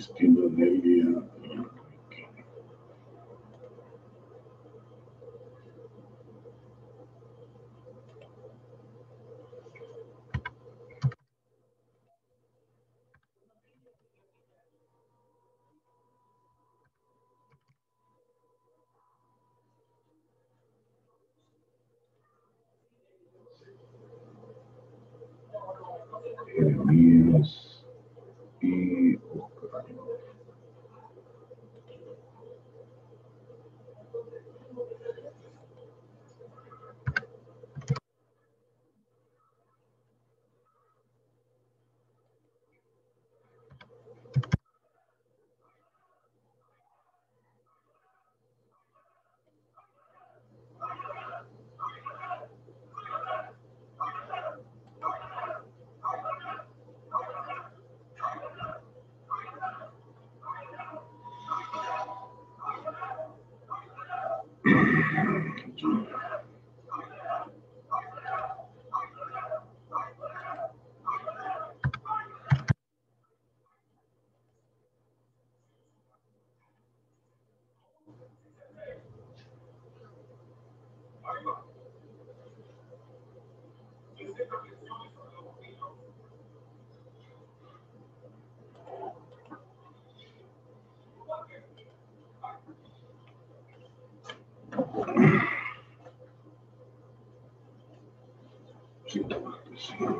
Cristina Delia. Thanks.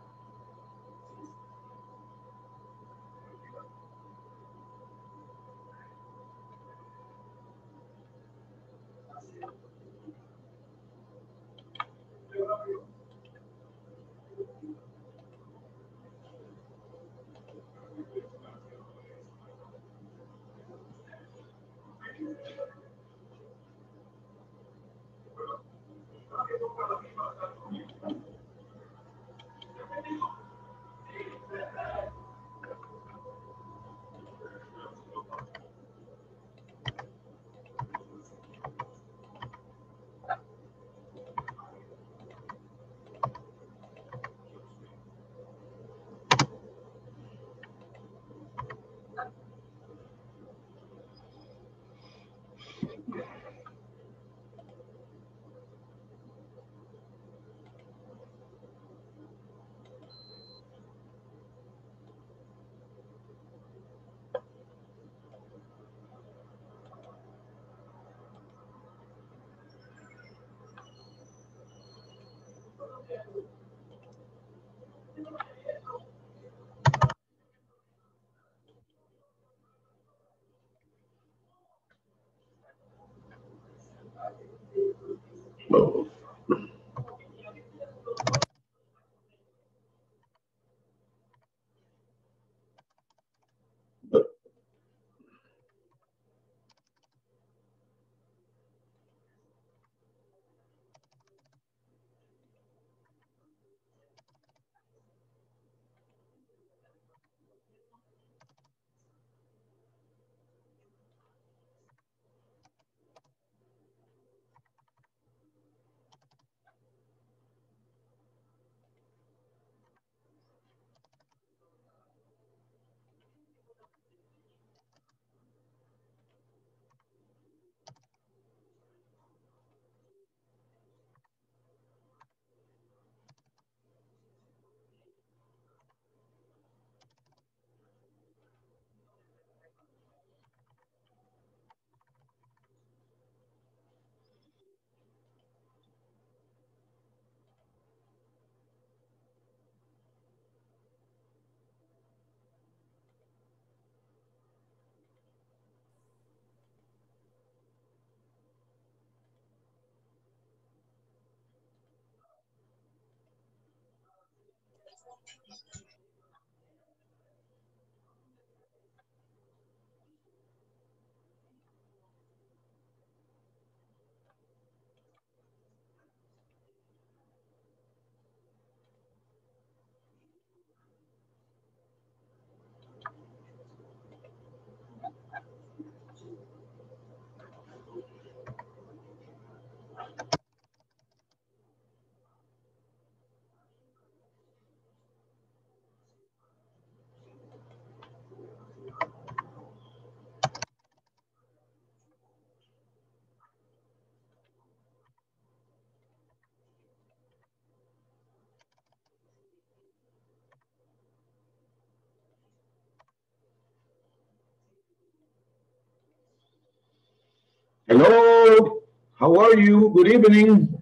Hello, how are you? Good evening.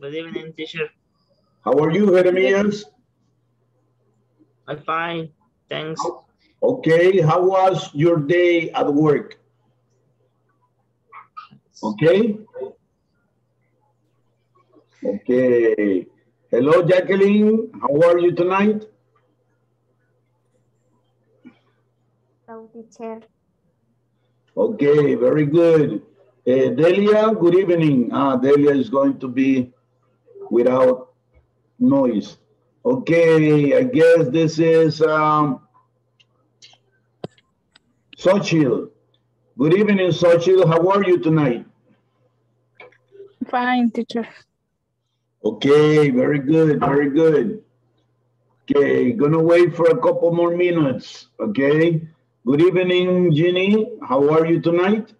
Good evening, teacher. How are you, Jeremias? I'm fine. Thanks. Okay, how was your day at work? Okay? Okay. Hello, Jacqueline. How are you tonight? Teacher. Okay, very good. Uh, Delia, good evening. Ah, Delia is going to be without noise. Okay, I guess this is um, Xochitl. Good evening, Xochitl. How are you tonight? Fine, teacher. Okay, very good, very good. Okay, gonna wait for a couple more minutes, okay? Good evening, Ginny. How are you tonight?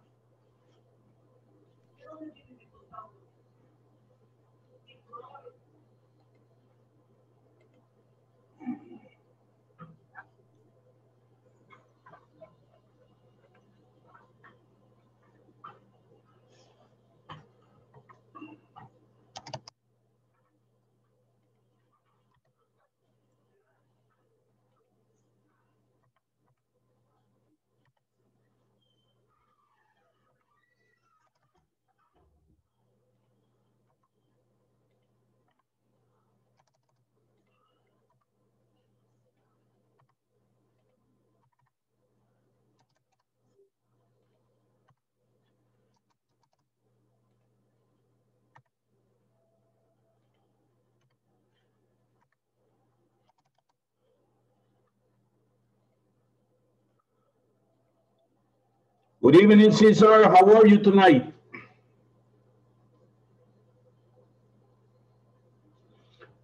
Good evening, Cesar. How are you tonight?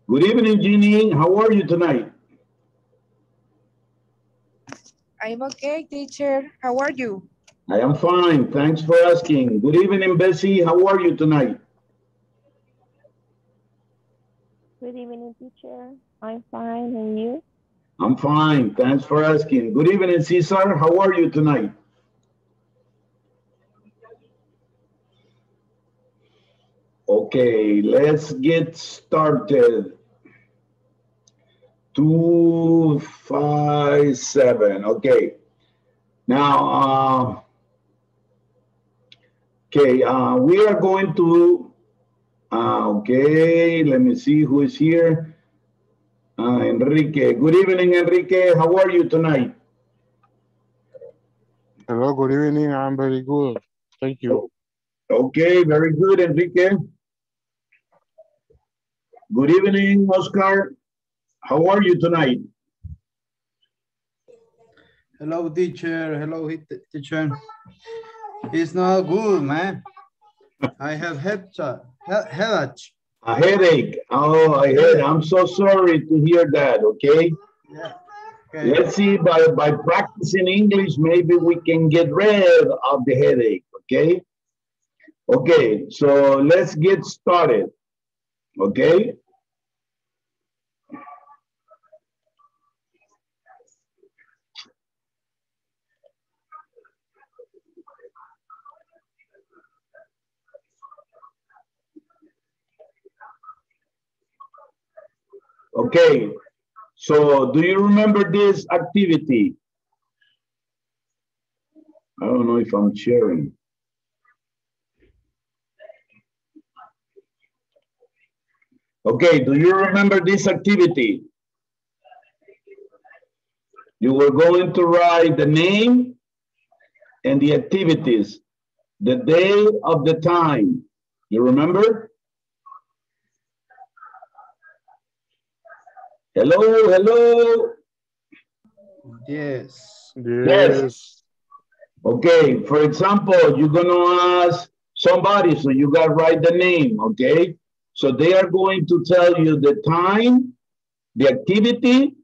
Good evening, Jeannie. How are you tonight? I'm okay, teacher. How are you? I am fine. Thanks for asking. Good evening, Bessie. How are you tonight? Good evening, teacher. I'm fine, and you? I'm fine. Thanks for asking. Good evening, Cesar. How are you tonight? Okay, let's get started. Two, five, seven. Okay. Now, uh, okay, uh, we are going to, uh, okay, let me see who is here. Uh, Enrique. Good evening, Enrique. How are you tonight? Hello, good evening. I'm very good. Thank you. Okay, very good, Enrique. Good evening, Oscar. How are you tonight? Hello, teacher. Hello, teacher. It's not good, man. I have head, headache. A headache. Oh, I heard. I'm so sorry to hear that. Okay. Yeah. Okay. Let's see. By by practicing English, maybe we can get rid of the headache. Okay. Okay. So let's get started. Okay. Okay, so do you remember this activity? I don't know if I'm sharing. Okay, do you remember this activity? You were going to write the name and the activities, the day of the time. You remember? Hello, hello. Yes. Yes. Okay, for example, you're gonna ask somebody, so you gotta write the name, okay? So they are going to tell you the time, the activity,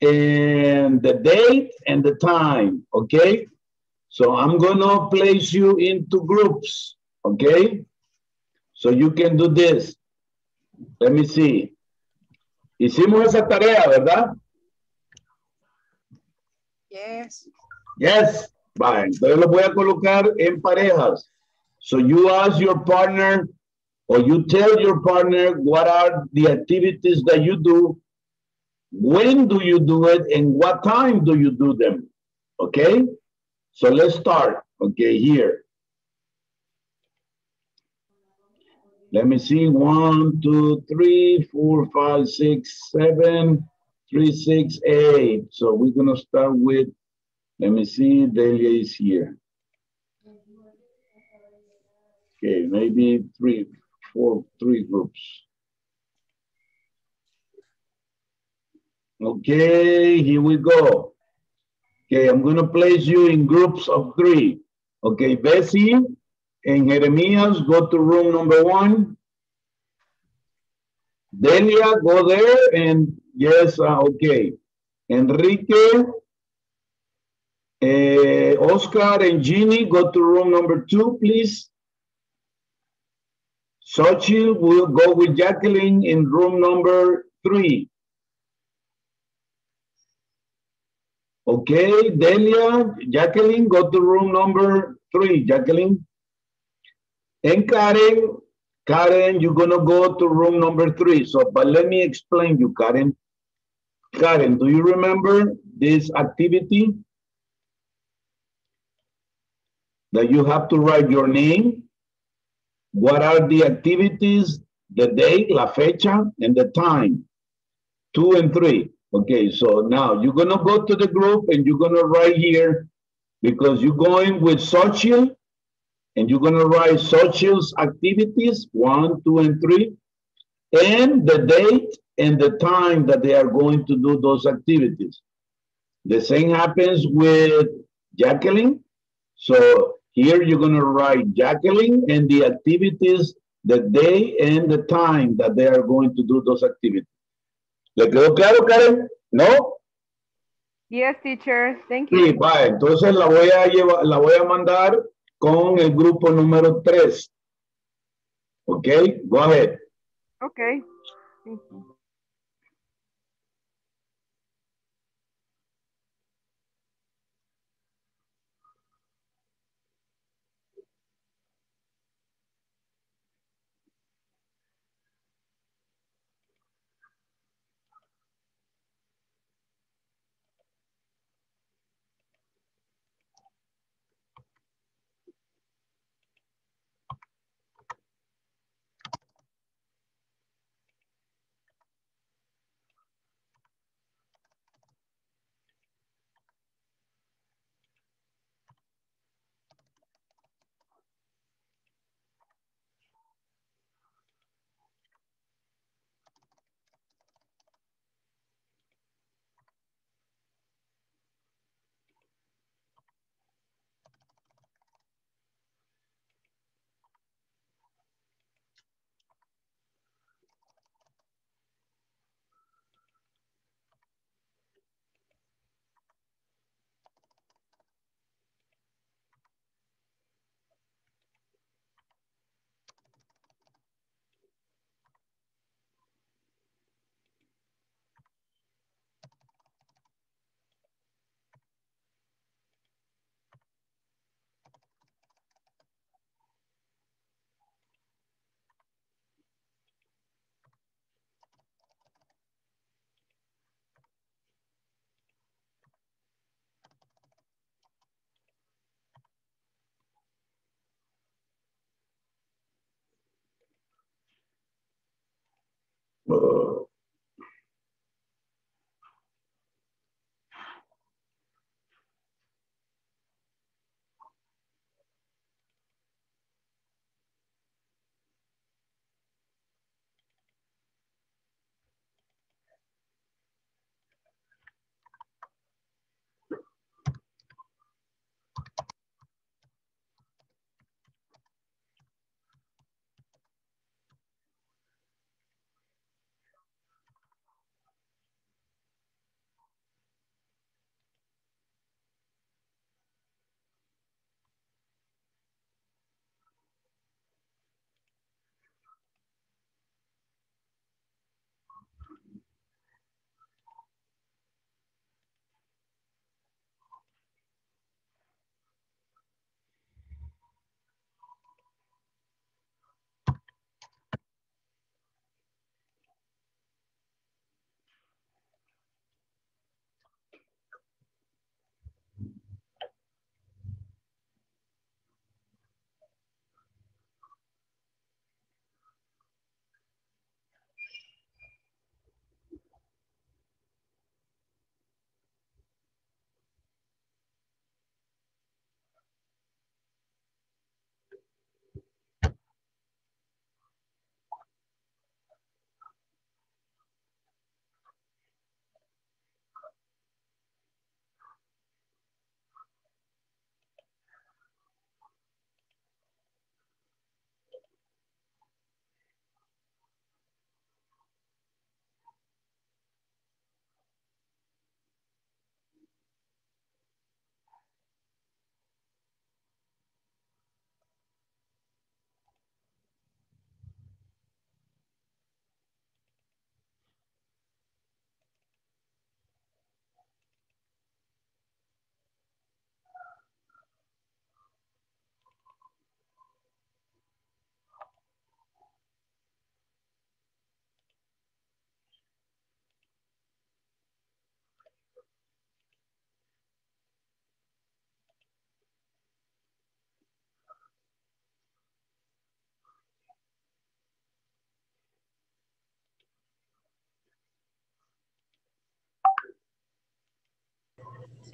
and the date and the time, okay? So I'm gonna place you into groups, okay? So you can do this. Let me see. Hicimos esa tarea, ¿verdad? Yes. Yes. Vale, entonces los voy a colocar en parejas. So you ask your partner or you tell your partner what are the activities that you do, when do you do it, and what time do you do them. Okay? So let's start. Okay, here. Let me see. One, two, three, four, five, six, seven, three, six, eight. So we're gonna start with let me see, Delia is here. Okay, maybe three, four, three groups. Okay, here we go. Okay, I'm gonna place you in groups of three. Okay, Bessie and Jeremias, go to room number one. Delia, go there, and yes, uh, okay. Enrique, uh, Oscar and Jeannie, go to room number two, please. Xochitl will go with Jacqueline in room number three. Okay, Delia, Jacqueline, go to room number three, Jacqueline. And Karen, Karen, you're gonna go to room number three. So, but let me explain you, Karen. Karen, do you remember this activity? that you have to write your name, what are the activities, the date, la fecha, and the time. Two and three. Okay, so now you're gonna go to the group and you're gonna write here because you're going with Xochitl and you're gonna write Xochitl's activities, one, two, and three, and the date and the time that they are going to do those activities. The same happens with Jacqueline. So here you're gonna write Jacqueline and the activities, the day and the time that they are going to do those activities. ¿Le quedó claro, Karen? ¿No? Yes, teacher. Thank you. Sí, va, entonces la voy a llevar, la voy a mandar con el grupo número 3. Ok, go ahead. Okay. Uh,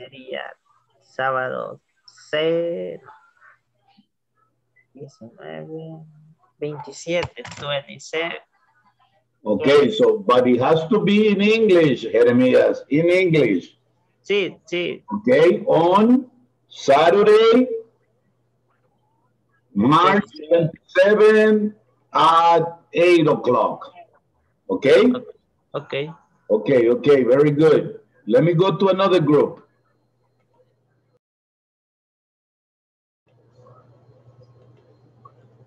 Sería sábado 6, 19, 27, 27. Okay, so, but it has to be in English, Jeremias, in English. Sí, sí, Okay, on Saturday, March 7 at 8 o'clock. Okay? ok. Okay, okay, very good. Let me go to another group.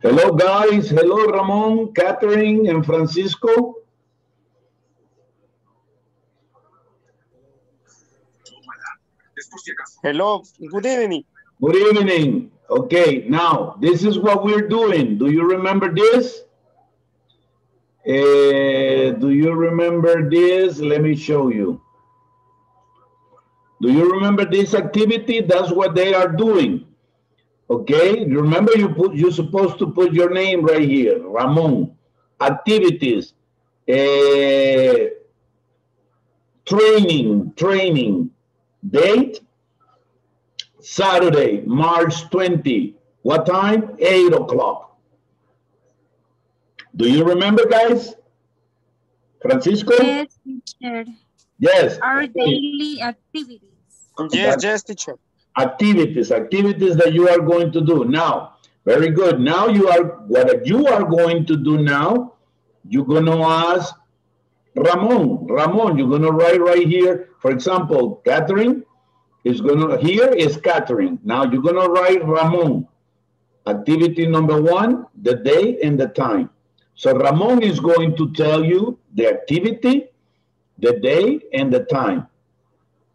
Hello, guys. Hello, Ramon, Catherine, and Francisco. Hello, good evening. Good evening. Okay, now, this is what we're doing. Do you remember this? Eh, do you remember this? Let me show you. Do you remember this activity? That's what they are doing. Okay, remember you put, you're supposed to put your name right here, Ramon. Activities. Eh, training, training. Date, Saturday, March 20. What time? 8 o'clock. Do you remember, guys? Francisco? Yes, teacher. Yes. Our daily activities. Yes, yes, teacher. Activities, activities that you are going to do. Now, very good. Now you are, what you are going to do now, you're going to ask Ramon. Ramon, you're going to write right here. For example, Catherine is going to, here is Catherine. Now you're going to write Ramon. Activity number one, the day and the time. So Ramon is going to tell you the activity, the day, and the time.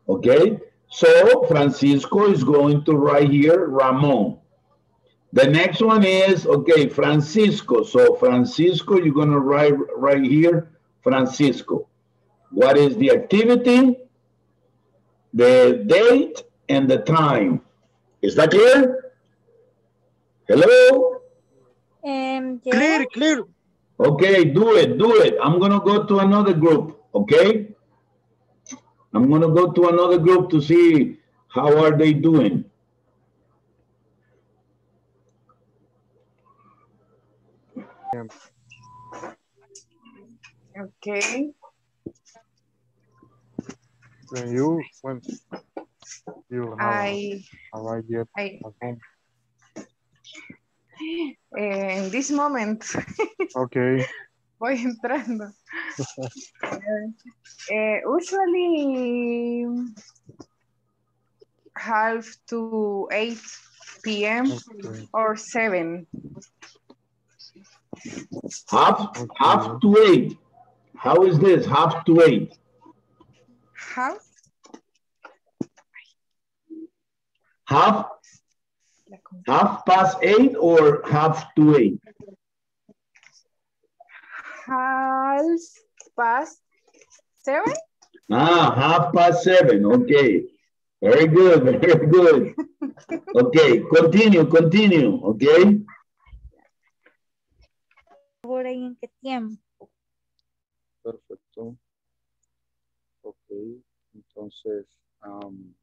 Okay? So Francisco is going to write here Ramon. The next one is, okay, Francisco. So Francisco, you're going to write right here, Francisco. What is the activity, the date, and the time? Is that clear? Hello? Um, Clear, clear. Okay, do it, do it. I'm gonna go to another group, okay? I'm gonna go to another group to see how are they doing. Okay. When you, when you have I, arrived yet I, at home. eh, in this moment, Okay, voy entrando. Eh, usually half to 8 p.m. okay, or 7. Half, Okay. half to eight. How is this, half to eight? Half? Half, half past eight or half to eight? Half past 7? Ah, half past seven, okay. Very good, very good. Okay, continue, continue, okay? ¿Por ahí en qué tiempo? perfecto. Ok, entonces, um,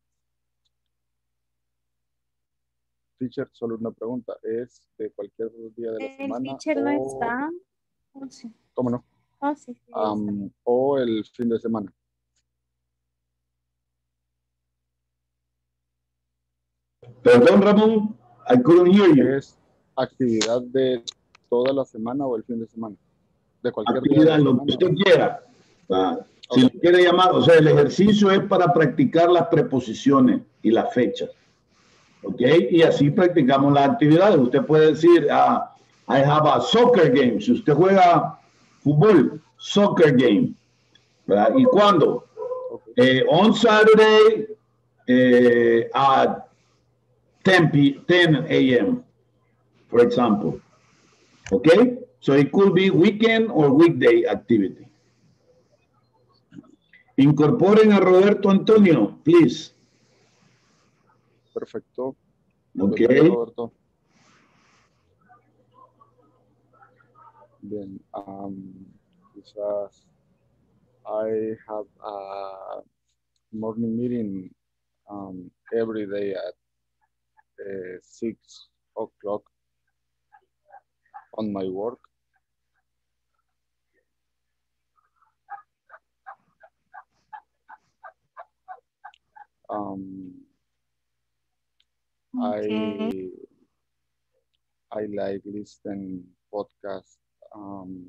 teacher, solo una pregunta, ¿es de cualquier día de la El semana? teacher no o- está. Oh, sí. ¿Cómo no? Oh, sí, sí. Am, o el fin de semana. Perdón, Ramón, I couldn't hear you. ¿Es actividad de toda la semana o el fin de semana? De cualquier día de Actividad, lo que usted quiera. Ah, Si lo quiere llamar, o sea, el ejercicio es para practicar las preposiciones y las fechas. ¿Ok? Y así practicamos las actividades. Usted puede decir, ah, I have a soccer game. Si usted juega fútbol, soccer game. ¿Verdad? ¿Y cuándo? Eh, on Saturday eh, at 10, p 10 a.m., for example. Okay? So it could be weekend or weekday activity. Incorporen a Roberto Antonio, please. Perfecto. Ok. Bienvenido, Roberto. Bien, am, quizás I have a morning meeting um, every day at uh, six o'clock on my work. Um, Okay. I I like listen podcast um,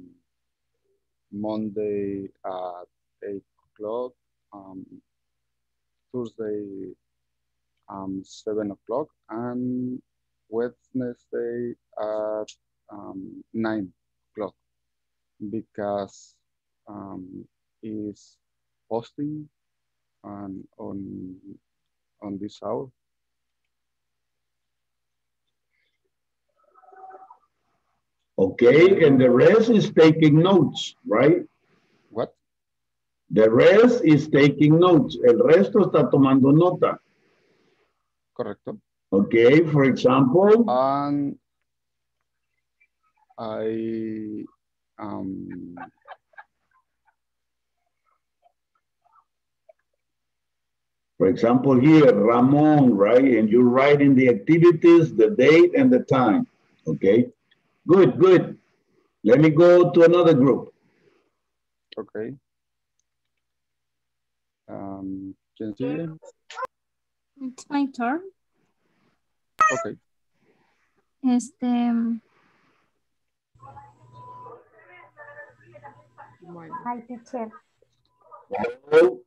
Monday at eight o'clock, um, Tuesday um, seven o'clock, and Wednesday at um, nine o'clock because um, is posting on on on this hour. Okay, and the rest is taking notes, right? What? The rest is taking notes. El resto está tomando nota. Correcto. Okay, for example, And I um For example, here, Ramon, right? And you write in the activities, the date, and the time. Okay? Good, good. Let me go to another group. okay. Um, ¿quién sigue? It's my turn. Okay. Este. Hi, teacher. Hello,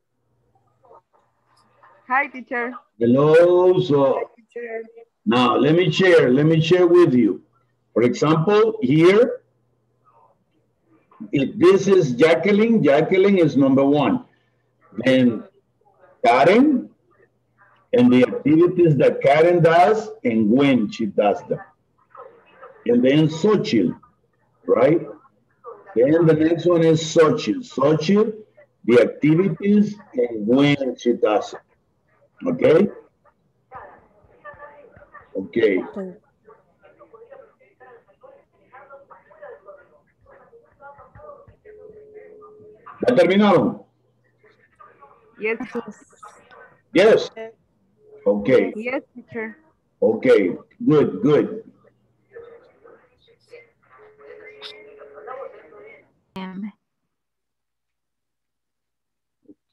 Hi, teacher. hello. So now let me share, let me share with you. For example, here, if this is Jacqueline, Jacqueline is number one. Then Karen, and the activities that Karen does and when she does them. And then Xochitl, right? Then the next one is Xochitl. Xochitl, the activities and when she does it. Okay? Okay. Terminaron? Yes. Yes. Okay. Yes, teacher. Okay. Good, good.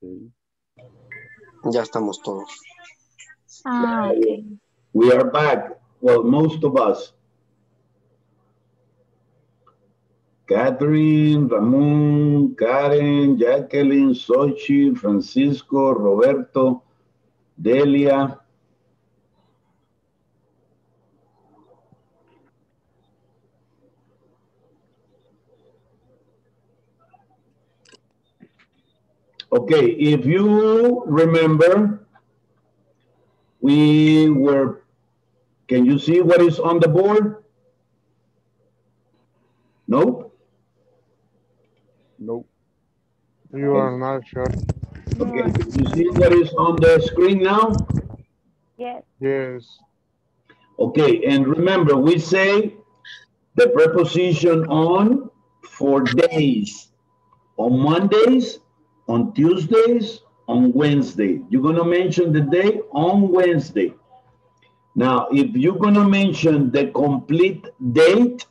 Ok. Ya estamos todos. Ah, okay. We are back. Well, most of us. Catherine, Ramon, Karen, Jacqueline, Xochitl, Francisco, Roberto, Delia. Okay, if you remember, we were, can you see what is on the board? Nope. Nope. You are not sure. Okay, you see what is on the screen now? Yes. Yes. Okay, and remember, we say the preposition on for days. On Mondays, on Tuesdays, on Wednesday. You're gonna mention the day on Wednesday. Now, if you're gonna mention the complete date,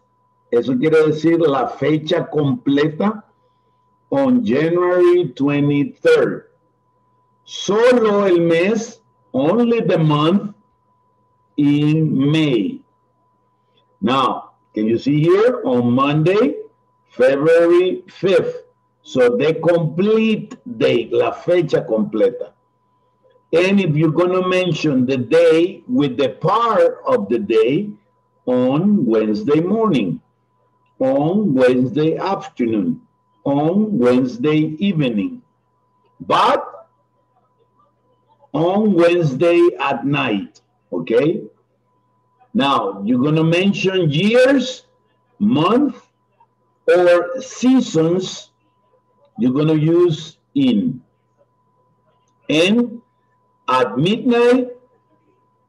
eso quiere decir la fecha completa, on January 23rd. Solo el mes, only the month in May. Now, can you see here on Monday, February 5th? So the complete date, la fecha completa. And if you're going to mention the day with the part of the day on Wednesday morning, on Wednesday afternoon, on Wednesday evening, but on Wednesday at night, okay? Now, you're going to mention years, month, or seasons, you're going to use in. And at midnight,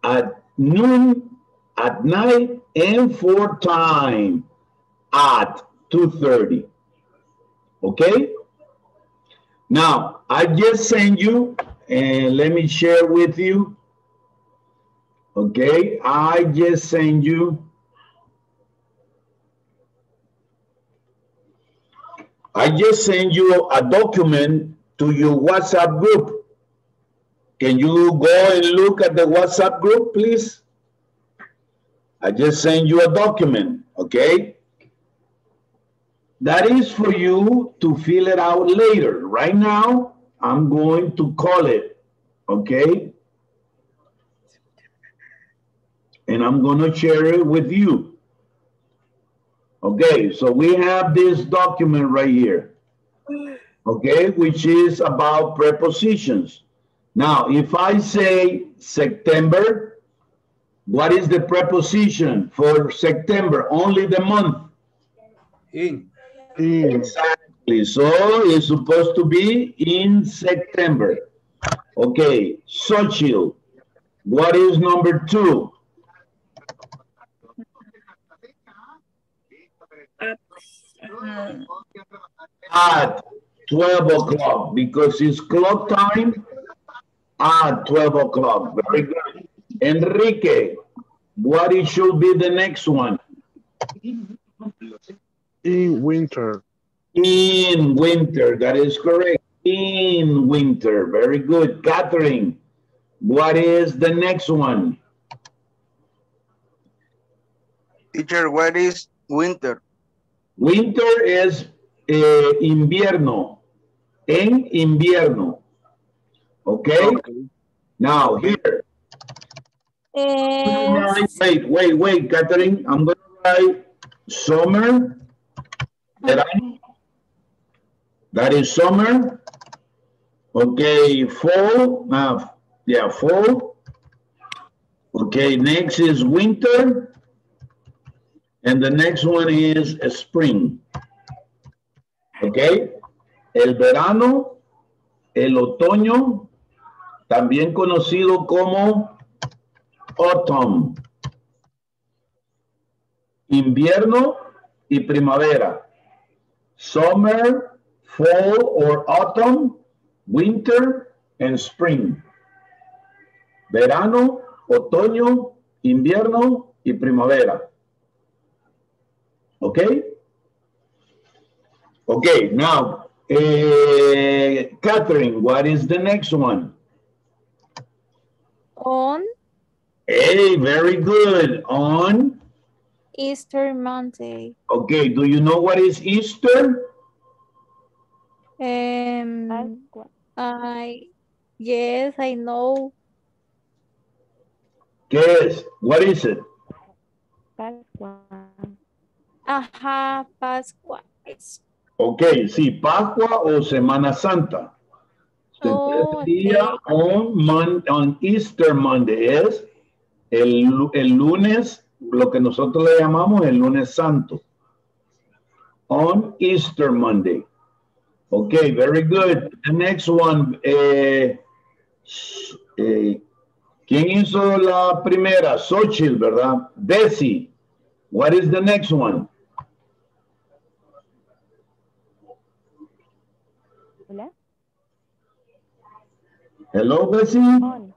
at noon, at night, and for time at 2.30. Okay? Now, I just sent you, and let me share with you. Okay, I just sent you. I just sent you a document to your WhatsApp group. Can you go and look at the WhatsApp group, please? I just sent you a document, okay? That is for you to fill it out later. Right now, I'm going to call it, okay? And I'm going to share it with you. Okay, so we have this document right here, okay, which is about prepositions. Now, if I say September, what is the preposition for September? Only the month. In. Exactly. So it's supposed to be in September. Okay, Xochitl. What is number two? At 12 o'clock because it's clock time at 12 o'clock. Very good. Enrique, what it should be the next one? In winter. In winter, that is correct. In winter, very good. Catherine, what is the next one? Teacher, what is winter? Winter is eh, invierno. En invierno. Okay? Now, here. Wait, wait, wait, Catherine. I'm going to write summer. Verano. That is summer. Okay, fall. Uh, yeah, fall. Okay, next is winter. And the next one is spring. Okay. El verano, el otoño, también conocido como autumn. Invierno y primavera. Summer, fall or autumn, winter, and spring. Verano, otoño, invierno y primavera. Okay? Okay, now, eh, Catherine, what is the next one? On Hey, very good. On, Easter Monday. okay, do you know what is Easter? Um, I, yes, I know. ¿Qué es? What is it? Pascua. Ajá, Pascua. Es- Ok, sí, Pascua o Semana Santa. Oh, El día on, Mon- on Easter Monday es el, el lunes, lo que nosotros le llamamos el lunes santo. On Easter Monday. Okay, very good. The next one. eh, eh, ¿Quién hizo la primera? Xochitl, ¿verdad? Desi. What is the next one? Hola. Hello, Bessie? On.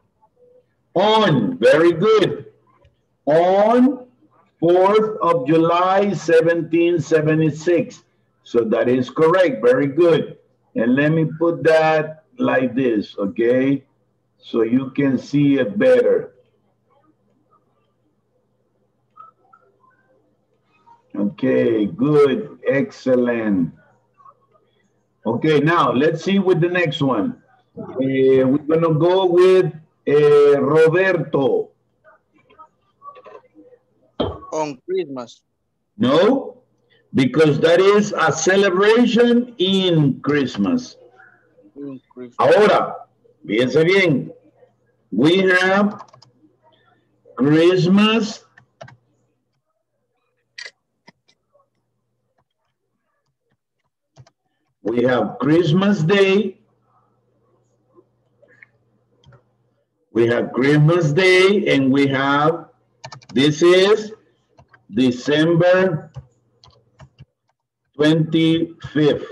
On, very good. On 4th of July, 1776. So that is correct, very good. And let me put that like this, okay? So you can see it better. Okay, good, excellent. Okay, now let's see with the next one. Eh, we're gonna go with eh, Roberto. On Christmas. No, because that is a celebration in Christmas. In Christmas. Ahora, fíjense bien. We have Christmas. We have Christmas Day. We have Christmas Day and we have, this is December 25th.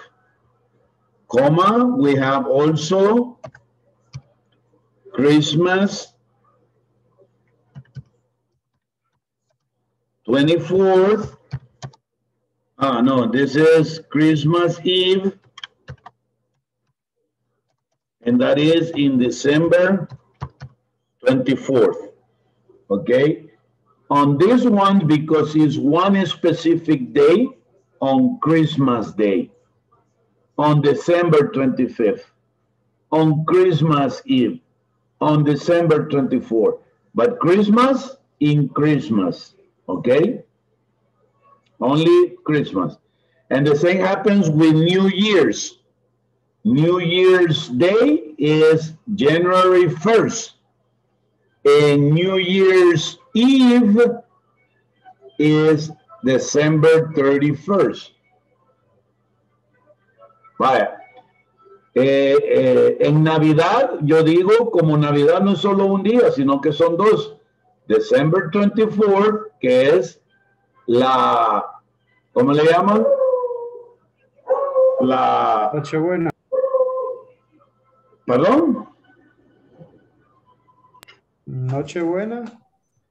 Comma, we have also Christmas 24th. Ah, no, this is Christmas Eve. And that is in December 24th. Okay? On this one, because it's one specific day on Christmas Day, on December 25th, on Christmas Eve, on December 24th. But Christmas in Christmas, okay? Only Christmas. And the same happens with New Year's. New Year's Day is January 1st. And New Year's Eve is December 31st. Vaya. Eh, eh, en Navidad, yo digo, como Navidad no es solo un día, sino que son dos. December 24, que es la, ¿cómo le llaman? La, Nochebuena. perdón. Nochebuena.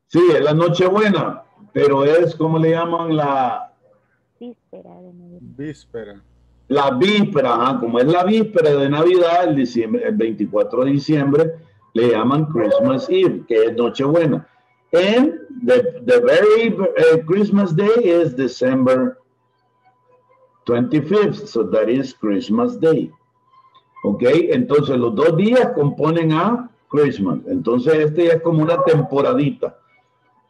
Sí, es la Nochebuena, pero es, ¿cómo le llaman? La, Víspera de Navidad. Víspera. la víspera, ajá, como es la víspera de Navidad, el, diciembre, el 24 de diciembre, le llaman Christmas Eve, que es Nochebuena. And the, the very uh, Christmas day is December 25th, so that is Christmas Day. Ok, entonces los dos días componen a Christmas. Entonces este ya es como una temporadita.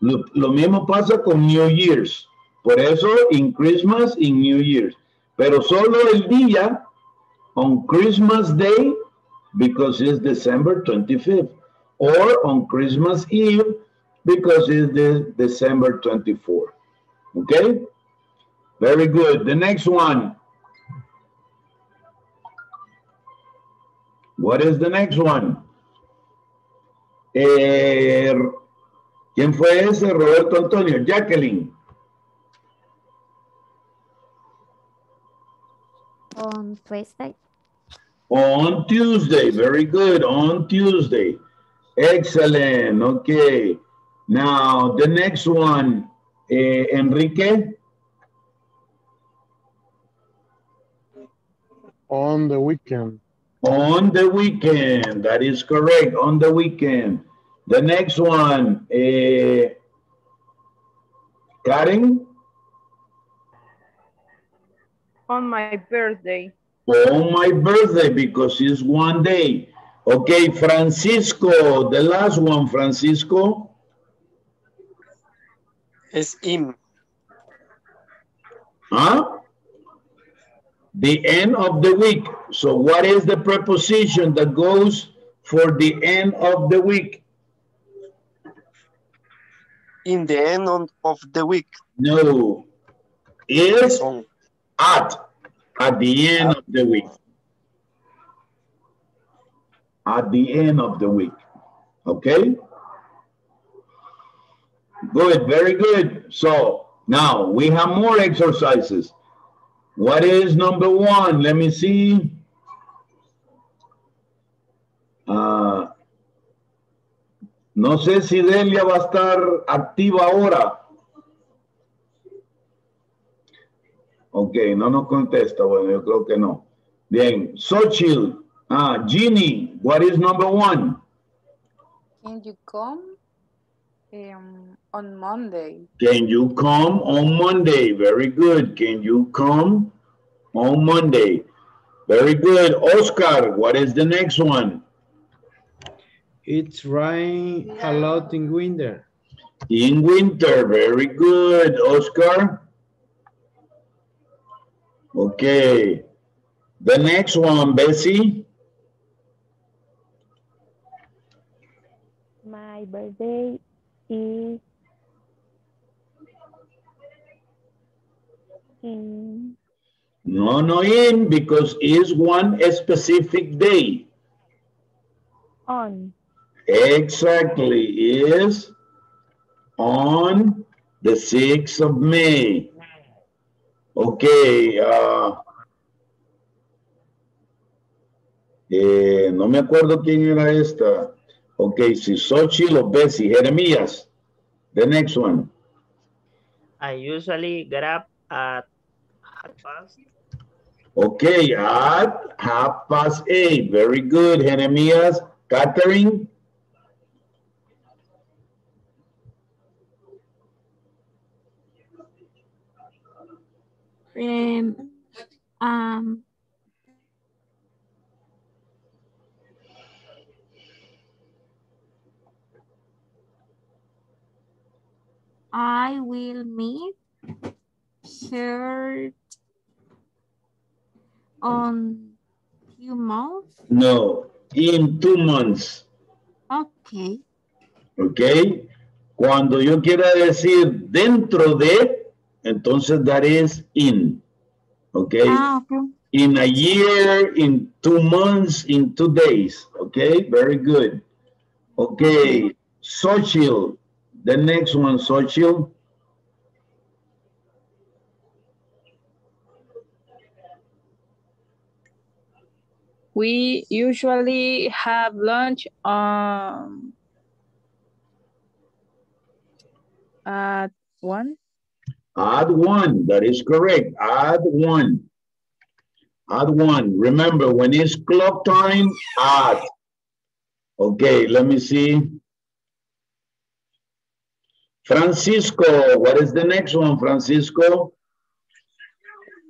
Lo, mismo pasa con New Year's. Por eso, in Christmas, in New Year's. Pero solo el día, on Christmas Day, because it's December 25th. Or on Christmas Eve, because it's the December 24th. Okay? Very good. The next one. What is the next one? Eh, ¿Quién fue ese? Roberto Antonio. Jacqueline. On Tuesday. On Tuesday, very good, on Tuesday. Excellent, okay. Now, the next one, eh, Enrique, On the weekend. On the weekend, that is correct, on the weekend. The next one, eh, Karen, On my birthday. on my birthday, because it's one day. Okay, Francisco, the last one, Francisco. Es in. Huh? The end of the week. So what is the preposition that goes for the end of the week? In the end of the week. No. Is at, at the end of the week. At the end of the week. Okay? Good, very good. So now we have more exercises. What is number one? Let me see. Ah, no sé si Delia va a estar activa ahora. Ok, no nos contesta. Bueno, yo creo que no. Bien, Xochitl. Ah, Ginny, what is number one? Can you come um, on Monday? Can you come on Monday? Very good. Can you come on Monday? Very good. Oscar, what is the next one? It's rain a lot in winter. In winter. Very good. Oscar. Okay. The next one, Bessie. My birthday is in No, no in because it's one specific day. on Exactly, is on the 6th of May. Okay, ah, eh, no me acuerdo quién era esta. Okay, si Xochitl o Bessie, Jeremías. The next one. I usually get up at half past. Okay, at half past eight. Very good, Jeremías. Catherine, Um, um, I will meet her on few months. no, in two months. Okay. ¿ok? Cuando yo quiera decir dentro de, entonces that is in, ¿ok? Ah, okay. In a year, in two months, in two days, Okay, Very good. Okay, Xochitl, the next one, Xochitl. We usually have lunch um at one. Add one, that is correct. Add one. Add one. Remember, when it's clock time, add. Okay, let me see. Francisco, what is the next one, Francisco?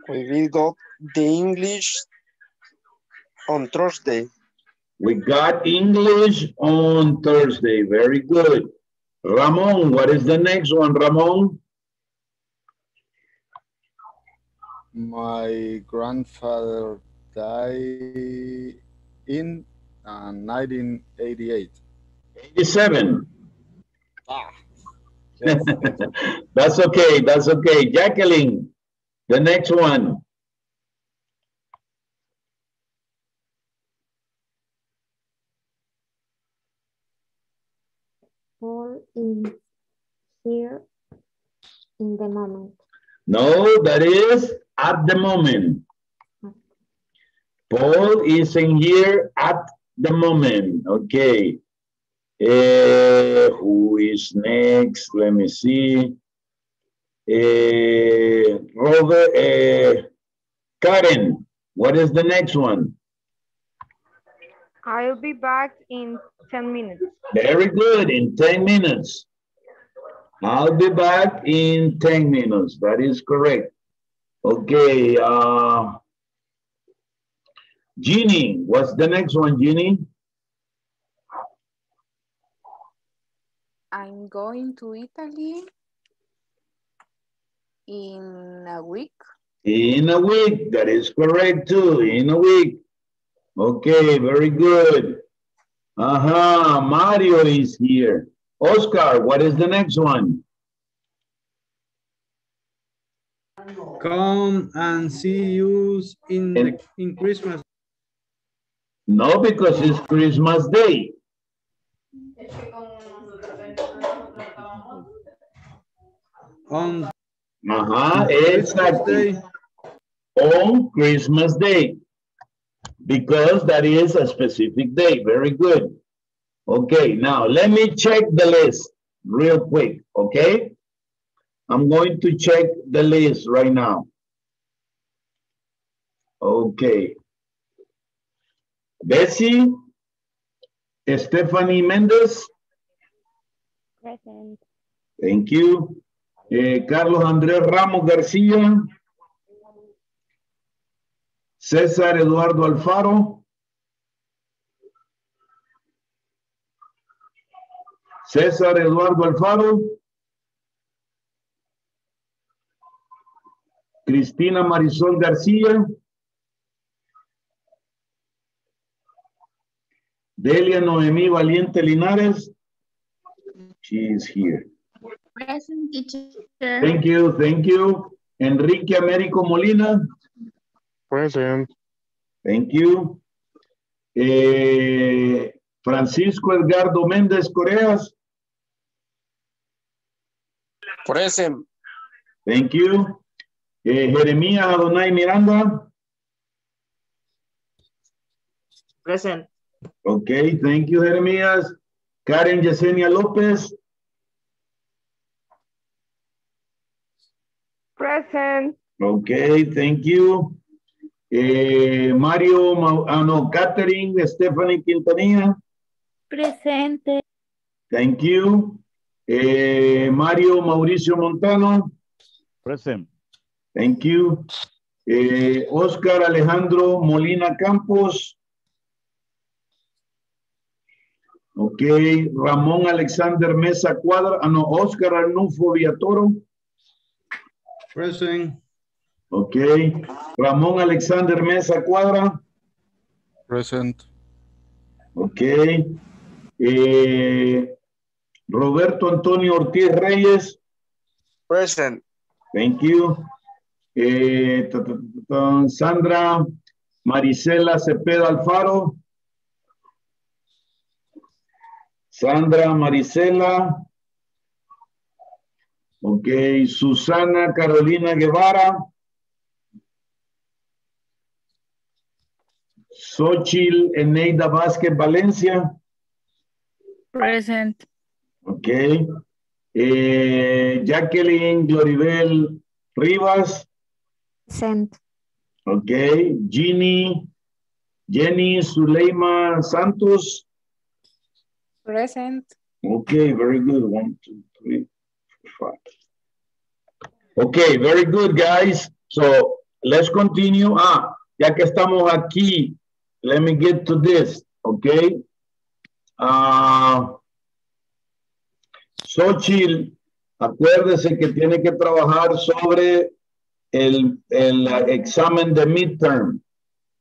We will go the English on Thursday. We got English on Thursday. Very good. Ramon, what is the next one, Ramon? My grandfather died in uh, 1988. 87. Ah, That's okay, that's okay. Jacqueline, the next one. All in here in the moment. No, that is at the moment. Paul is in here at the moment. Okay. Eh, who is next? Let me see. Eh, Robert, eh, Karen, what is the next one? I'll be back in 10 minutes. Very good, in 10 minutes. I'll be back in 10 minutes. That is correct. Okay, uh, Jeannie, what's the next one, Jeannie? I'm going to Italy in a week. In a week, that is correct too, in a week. Okay, very good. Uh-huh, Mario is here. Oscar, what is the next one? Come and see you in, the- in Christmas. No, because it's Christmas Day. On Uh-huh, Christmas exactly. Day. On Christmas Day. Because that is a specific day. Very good. Okay, now let me check the list real quick, okay? I'm going to check the list right now. Okay. Bessie, Stephanie Mendez, Present. thank you. Eh, Carlos Andrés Ramos García. César Eduardo Alfaro. César Eduardo Alfaro. Cristina Marisol García. Delia Noemí Valiente Linares. She is here. Present teacher. Thank you, thank you. Enrique Américo Molina. Present. Thank you. Eh, Francisco Edgardo Méndez Coreas. Present. Thank you. Eh, Jeremías Adonai Miranda. Present. Okay, thank you, Jeremías. Karen Yesenia López. Present. Okay, thank you. Eh, Mario, Ma- ah, no, Catherine Stephanie Quintanilla. Presente. Thank you. Eh, Mario Mauricio Montano. Present. Thank you. Eh, Oscar Alejandro Molina Campos. Ok. Ramón Alexander Mesa Cuadra. Ah, no, Oscar Arnulfo Villatoro. Present. Ok. Ramón Alexander Mesa Cuadra. Present. Ok. Eh, Roberto Antonio Ortiz Reyes. Present. Thank you. Eh, ta, ta, ta, ta, Sandra Marisela Cepeda Alfaro. Sandra Marisela. Ok, Susana Carolina Guevara. Xochil Eneida Vázquez Valencia. Present. Ok. Eh, Jacqueline Gloribel Rivas. Present. Ok. Ginny. Jenny Zuleima Santos. Present. Okay, very good. One, two, three. Okay, very good, guys. So let's continue. Ah, ya que estamos aquí, let me get to this, okay? Ah, Xochitl, acuérdese que tiene que trabajar sobre el, el examen de midterm,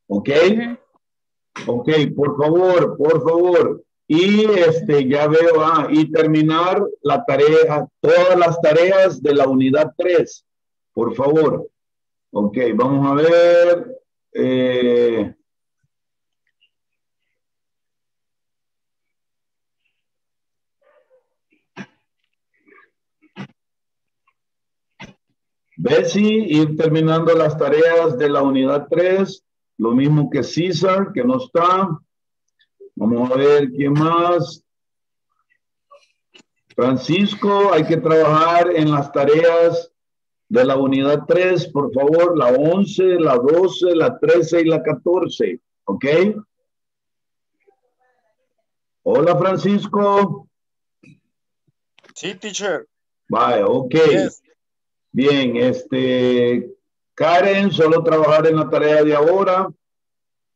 ¿ok? Ok, por favor, por favor. Y este, ya veo, ah, y terminar la tarea, todas las tareas de la unidad 3, por favor. Ok, vamos a ver. eh, ir terminando las tareas de la unidad 3. lo mismo que César, que no está. Vamos a ver quién más. Francisco, hay que trabajar en las tareas de la unidad 3, por favor, la 11, la 12, la 13 y la 14, ¿ok? Hola, Francisco. Sí, teacher. Vaya, ok. Yes. Bien, este, Karen, solo trabajar en la tarea de ahora.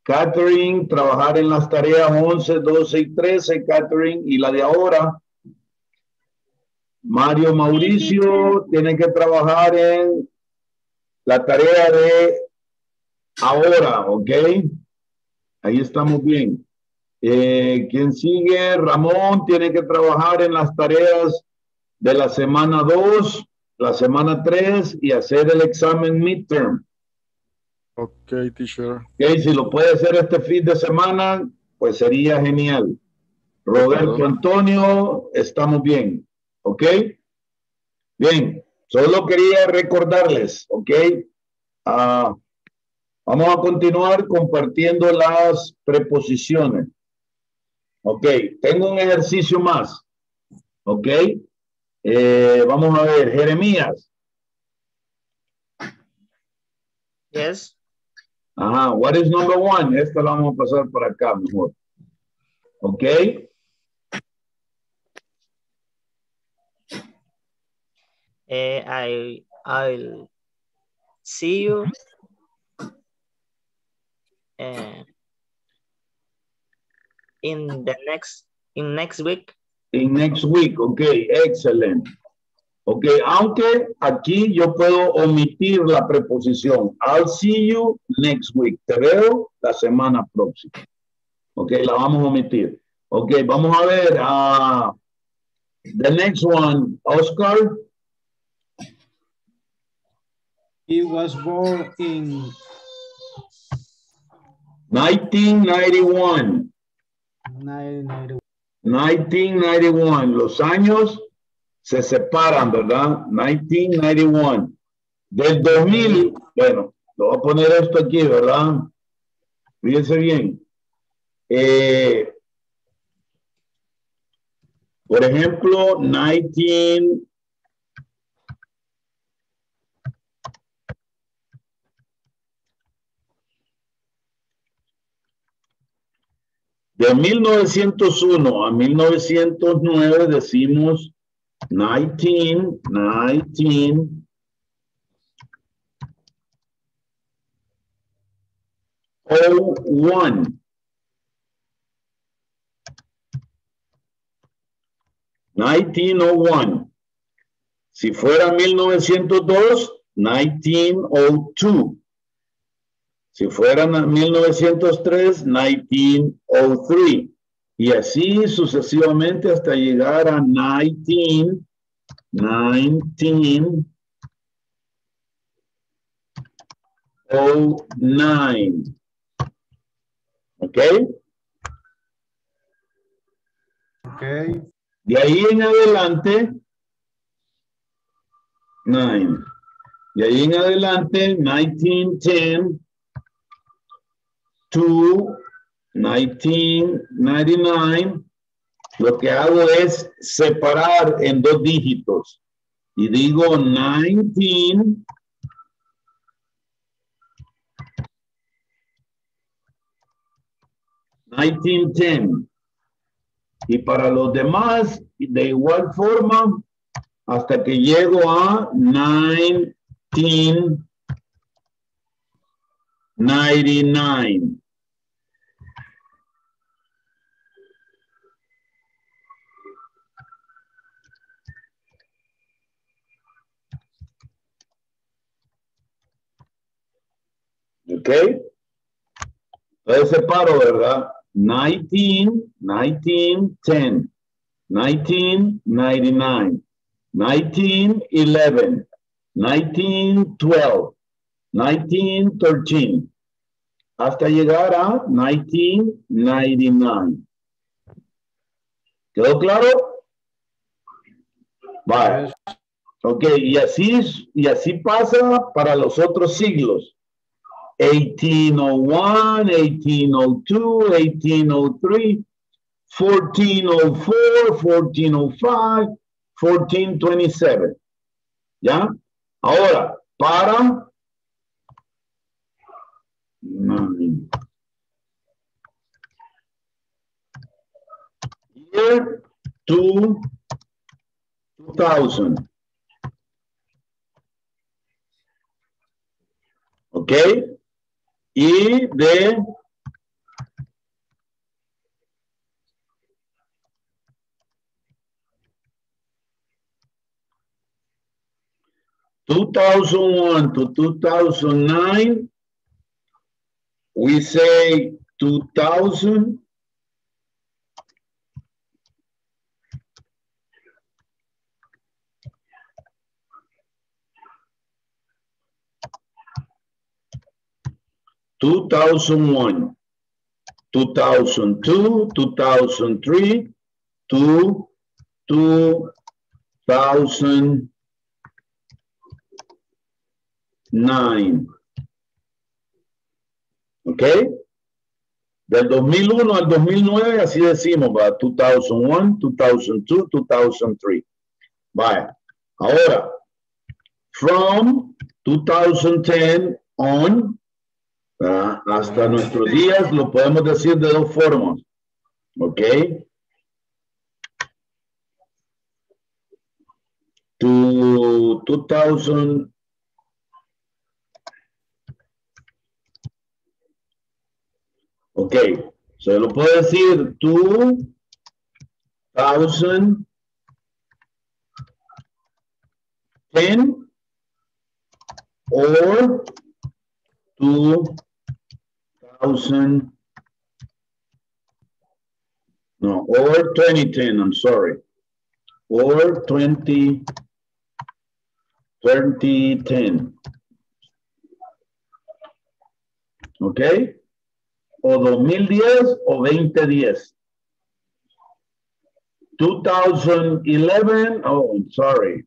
Catherine, trabajar en las tareas 11, 12 y 13, Catherine, y la de ahora. Mario Mauricio tiene que trabajar en la tarea de ahora, ¿ok? Ahí estamos bien. Eh, ¿Quién sigue? Ramón tiene que trabajar en las tareas de la semana 2, la semana 3 y hacer el examen midterm. Ok, teacher. Ok, si lo puede hacer este fin de semana, pues sería genial. Roberto. Antonio, estamos bien. ¿Ok? Bien, solo quería recordarles, ¿ok? Ah, vamos a continuar compartiendo las preposiciones. Ok, tengo un ejercicio más. ¿Ok? Eh, vamos a ver, Jeremías. Yes. Ajá, what is number one? Esta la vamos a pasar por acá mejor. ¿Ok? Eh, I I'll see you. eh, in the next in next week. In next week, ok, excellent. Ok, aunque aquí yo puedo omitir la preposición. I'll see you next week. Te veo la semana próxima. Ok, la vamos a omitir. Ok, vamos a ver. ah, the next one, Oscar. He was born in 1991. 1991. 1991. Los años se separan, ¿verdad? 1991. Del 2000, bueno, lo voy a poner esto aquí, ¿verdad? Fíjense bien. Eh, por ejemplo, 19... De 1901 a 1909 decimos 19, 19, oh one. Nineteen oh one. Si fuera 1902, 1902. Si fuera na- 1903, 1903. Y así sucesivamente hasta llegar a 19, 19, 09. ¿Ok? Ok. De ahí en adelante, 9. De ahí en adelante, 1910 to 1999, lo que hago es separar en dos dígitos. Y digo 19, $19.10. Y para los demás, de igual forma, hasta que llego a 1999. ¿Ok? Entonces separo, ¿verdad? 19, 1910, 1999, 1911, 1912, 1913, hasta llegar a 1999. ¿Quedó claro? Vale. Ok, y así, y así pasa para los otros siglos. 1801, 1802, 1803, 1404, 1405, 1427. ¿Ya? Ahora, para... Year 2000. ¿Ok? Y de two thousand one to two thousand nine, we say two thousand. 2001, 2002, 2003 to 2009. ¿Ok? Del 2001 al 2009, así decimos, va, 2001, 2002, 2003. Vaya, ahora, from 2010 on, ¿verdad? hasta nuestros días, lo podemos decir de dos formas. ¿Ok? To 2000 Ok, se lo puedo decir two thousand ten or two thousand no or 2010 I'm sorry or 20 2010 okay o 2010 o 2010. 2011, oh, I'm sorry.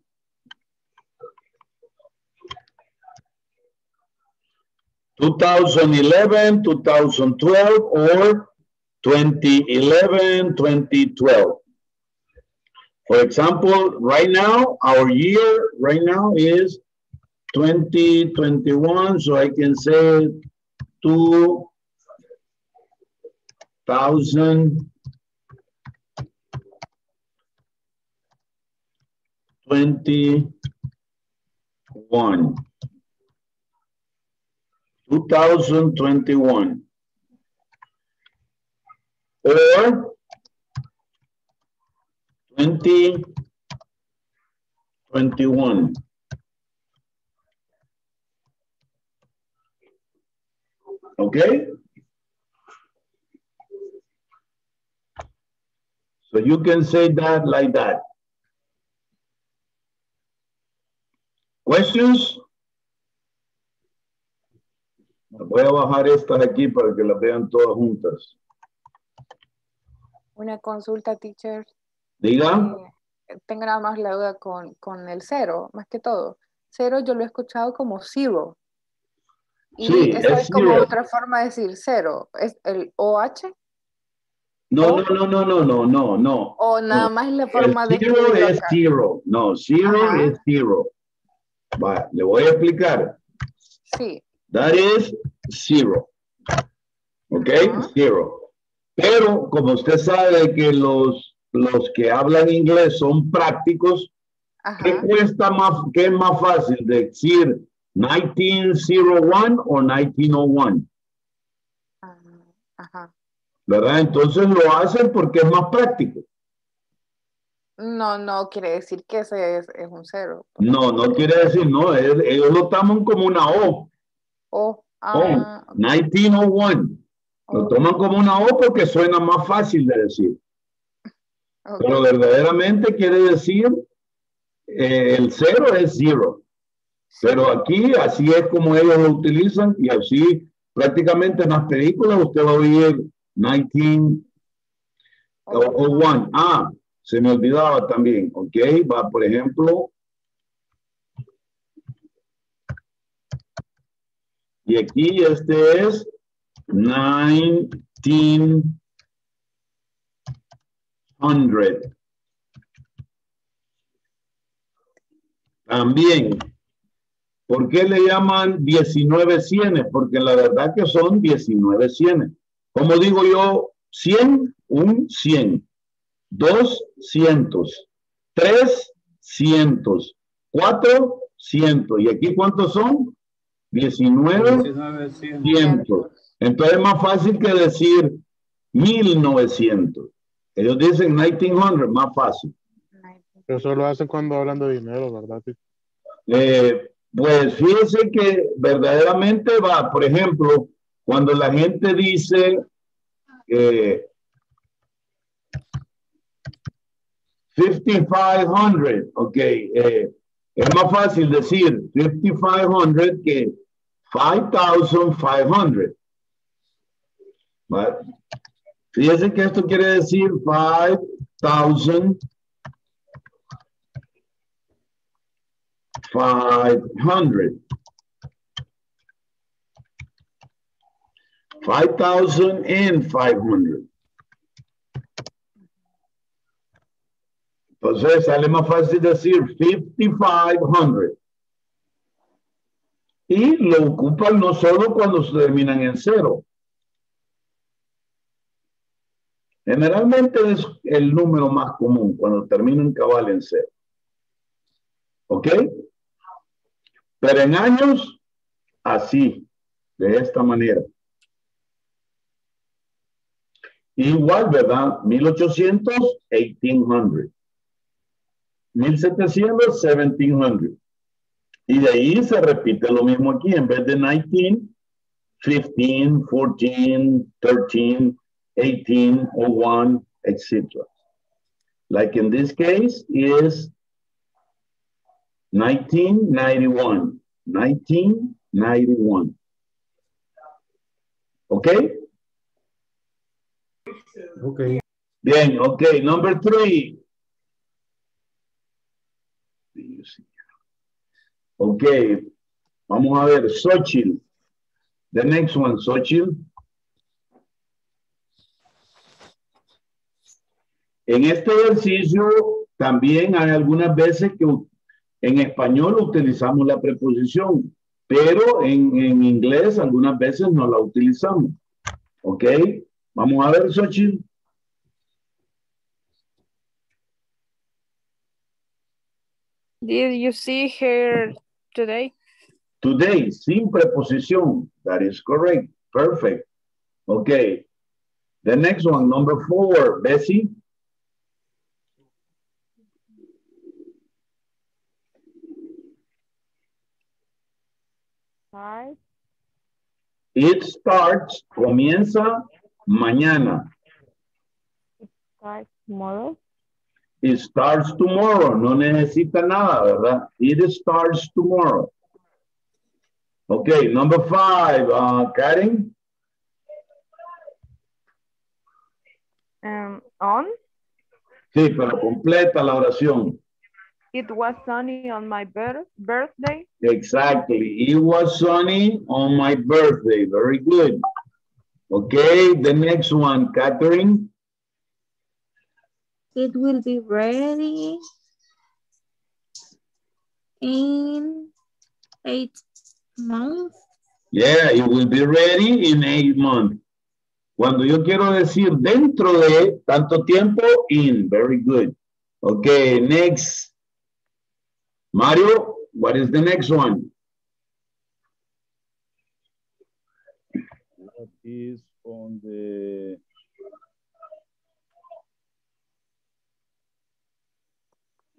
Two thousand eleven, two thousand twelve, or 2011, 2012. For example, right now, our year right now is 2021, so I can say two thousand twenty-one. Two thousand twenty-one. Or twenty twenty-one. Okay? So you can say that like that. Questions? Voy a bajar estas aquí para que las vean todas juntas. Una consulta, teacher. Diga. Eh, tengo nada más la duda con, con el cero, más que todo. Cero yo lo he escuchado como zero. Y Sí, esa es es como zero. otra forma de decir cero. ¿Es el OH? No, no, no, no, no, no, no, no. ¿O nada más la forma El de zero escribirlo es acá? zero. No, zero Ajá. es zero. Va, le voy a explicar. Sí. That is zero. ¿Ok? Zero. Pero como usted sabe que los, los que hablan inglés son prácticos, ¿qué cuesta más, qué es más fácil decir 1901 o 1901? Ajá. ¿Verdad? Entonces lo hacen porque es más práctico. No, no quiere decir que ese es, es un cero. No, no quiere decir, no, es- ellos lo toman como una O. O, ah, 1901. Lo toman como una O porque suena más fácil de decir. Pero verdaderamente quiere decir, eh, el cero es zero. Pero aquí así es como ellos lo utilizan y así prácticamente en las películas usted va a oír 19 o, o one. Ah, se me olvidaba también, ok, va por ejemplo. Y aquí este es 1900. También, ¿por qué le llaman 19 cienes? Porque la verdad que son 19 cienes. Como digo yo, 100, un 100, dos cientos, tres cientos, cuatro cientos. ¿Y aquí cuántos son? 19 cientos. Entonces es más fácil que decir 1900. Ellos dicen 1900, más fácil. Eso lo hacen cuando hablan de dinero, ¿verdad? Eh, pues fíjense que verdaderamente va, por ejemplo, cuando la gente dice eh, 5500, ok, eh, es más fácil decir 5500 que 5500. ¿Vale? Fíjense que esto quiere decir 5000 500. 5,500. Entonces sale más fácil decir 5,500. Y lo ocupan no solo cuando se terminan en cero. Generalmente es el número más común cuando terminan cabal en cero. ¿Ok? Pero en años, así, de esta manera. Igual, ¿verdad? 1800, 1800. 1700, 1700. Y de ahí se repite lo mismo aquí. En vez de 19, 15, 14, 13, 18, 01, etc. Like in this case is 1991. 1991. Okay? Okay. Bien, okay. Number three. Okay. Vamos a ver, Xochitl. The next one, Xochitl. En este ejercicio también hay algunas veces que en español utilizamos la preposición, pero en, en inglés algunas veces no la utilizamos. ¿Ok? Vamos a ver, Xochitl. Did you see her today? Today, sin preposición. That is correct. Perfect. Okay. The next one, number four, Bessie. Five. It starts, comienza mañana. Start tomorrow. It starts tomorrow. No necesita nada, ¿verdad? It starts tomorrow. Okay, number five, uh, Karen. Um, on. Sí, pero completa la oración. It was sunny on my birth birthday. Exactly. It was sunny on my birthday. Very good. Okay, the next one, Catherine. It will be ready in eight months. Yeah, it will be ready in eight months. Cuando yo quiero decir dentro de tanto tiempo, in. Very good. Okay, next. Mario, what is the next one? That is on the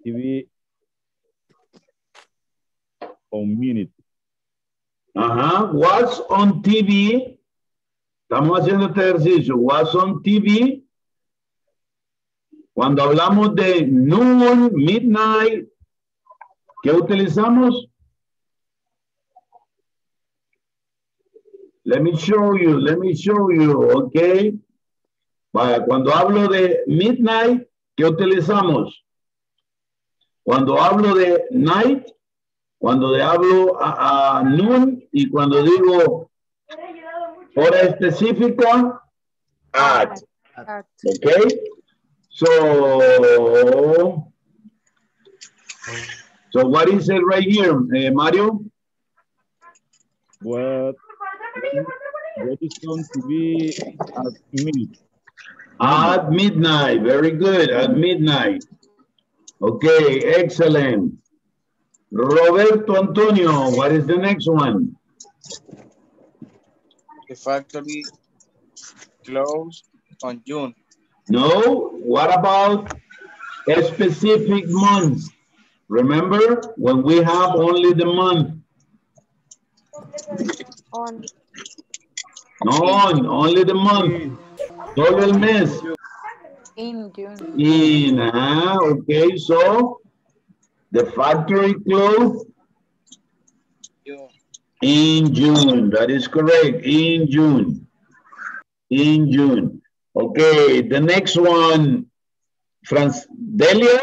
TV community. Ajá, what's on TV? Estamos haciendo este ejercicio. What's on TV? Cuando hablamos de noon, midnight, ¿qué utilizamos? Let me show you, let me show you, ok. Vaya, cuando hablo de midnight, ¿qué utilizamos? Cuando hablo de night, Cuando le hablo a, a noon y cuando digo hora específica, at. At. Okay? So, so what is it right here, eh, Mario? What, what is going to be at midnight? At midnight, very good, at midnight. Okay, excellent. Roberto Antonio, what is the next one? The factory closed on June. No, what about a specific month? Remember, when we have only the month, On. no, only the month, solo el mes. In June. In, ah, okay, so the factory closed June. in June, that is correct, in June. In June. Okay, the next one, Franz, Delia,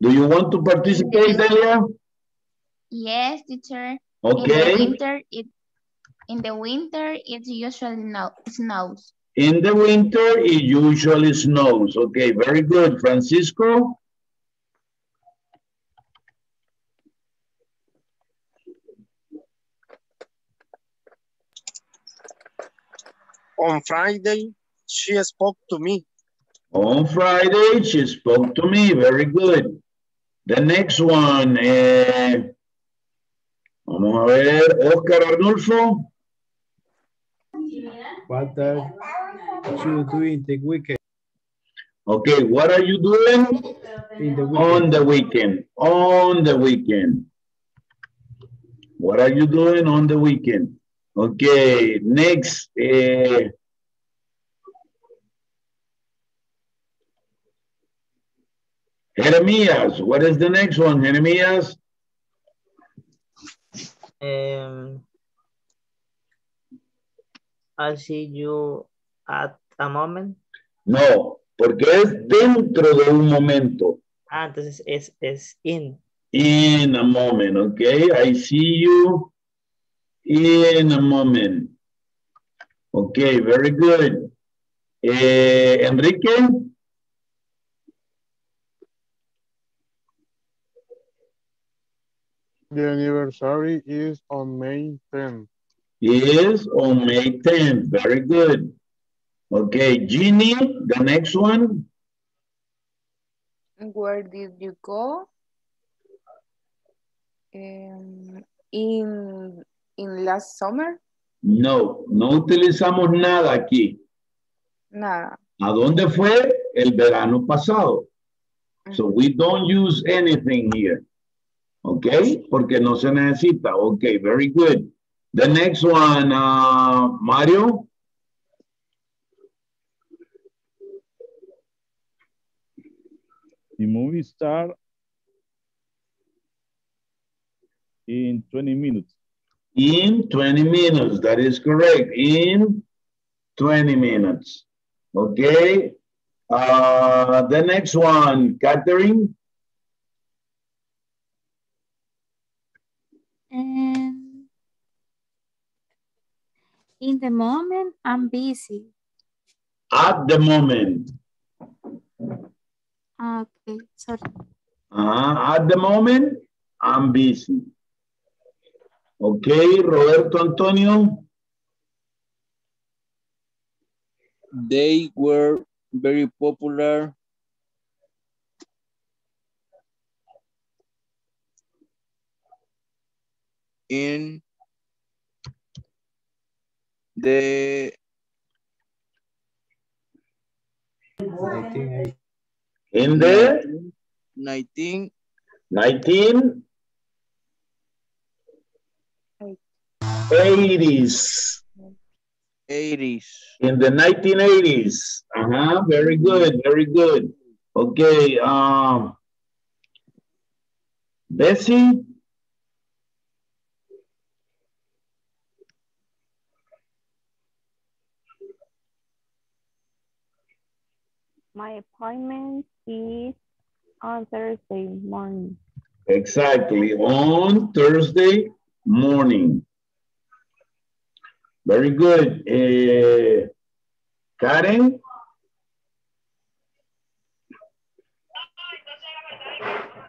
do you want to participate, Delia? Yes, teacher. In the Okay, winter, it in the winter it usually no, snows. In the winter, it usually snows. Okay, very good. Francisco? On Friday, she spoke to me. On Friday, she spoke to me. Very good. The next one, eh, vamos a ver, Oscar Arnulfo. What are you doing the weekend? Okay, what are you doing In the on the weekend? On the weekend. What are you doing on the weekend? Okay, next, eh, Jeremias, what is the next one, Jeremias? Um, I'll see you at a moment. No, porque es dentro de un momento. Ah, entonces es, es in. In a moment, okay? I see you in a moment. Okay, very good. Eh, Enrique? The anniversary is on May 10th. is on May 10th. Very good. Okay, Jeannie, the next one. Where did you go? Um, in in last summer? No, no utilizamos nada aquí. Nada. ¿A dónde fue el verano pasado? So we don't use anything here. Okay, porque no se necesita. Okay, very good. The next one, uh, Mario. The movie start in 20 minutes. In 20 minutes, that is correct. In 20 minutes. Okay. Uh, the next one, Catherine. And in the moment, I'm busy. At the moment. Okay, sorry. Uh, at the moment, I'm busy. Okay, Roberto Antonio. They were very popular in the 1980. In the 19 19 80s. 80s. In the 1980s. Uh-huh, very good, very good. Okay, um, Bessie, My appointment is on Thursday morning. Exactly, on Thursday morning. Very good. Eh, Karen?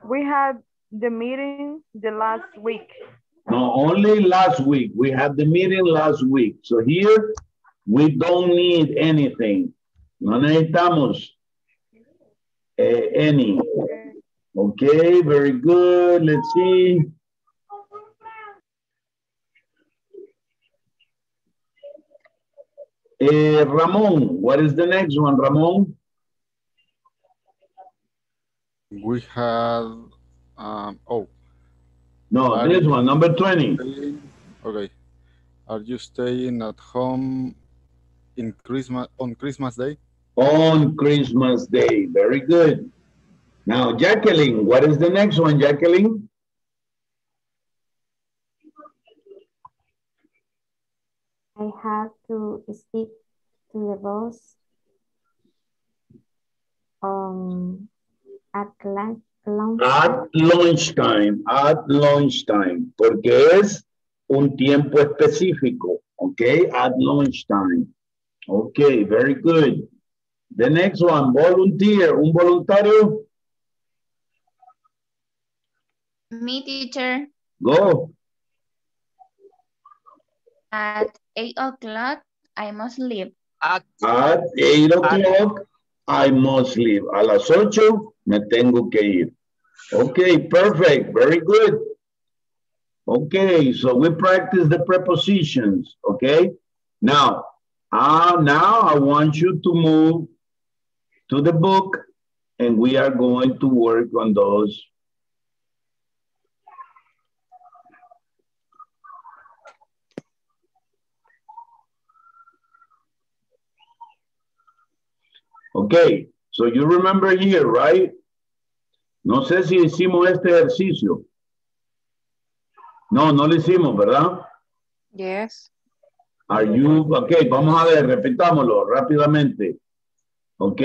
We had the meeting the last week. No, only last week. We had the meeting last week. So here, we don't need anything. No necesitamos any. Okay, very good. Let's see. Eh, Ramon, what is the next one, Ramon? We have, um, oh. No, Are this one, number 20. staying- Okay. Are you staying at home in Christmas, on Christmas Day? On Christmas Day. Very good. Now, Jacqueline, what is the next one, Jacqueline? I have to speak to the boss um, at lunch. At lunchtime, at lunchtime, porque es un tiempo específico, okay? At lunchtime. Okay, very good. The next one, volunteer, un voluntario, Me, teacher, go. at 8 o'clock, I must leave. At eight o'clock, I must leave. A las ocho, me tengo que ir. Okay, perfect, very good. Okay, so we practice the prepositions, okay? Now, uh, now I want you to move to the book and we are going to work on those. Okay, so you remember here, right? No sé si hicimos este ejercicio. No, no lo hicimos, ¿verdad? Yes. Are you, ok, vamos a ver, repitámoslo rápidamente. Ok,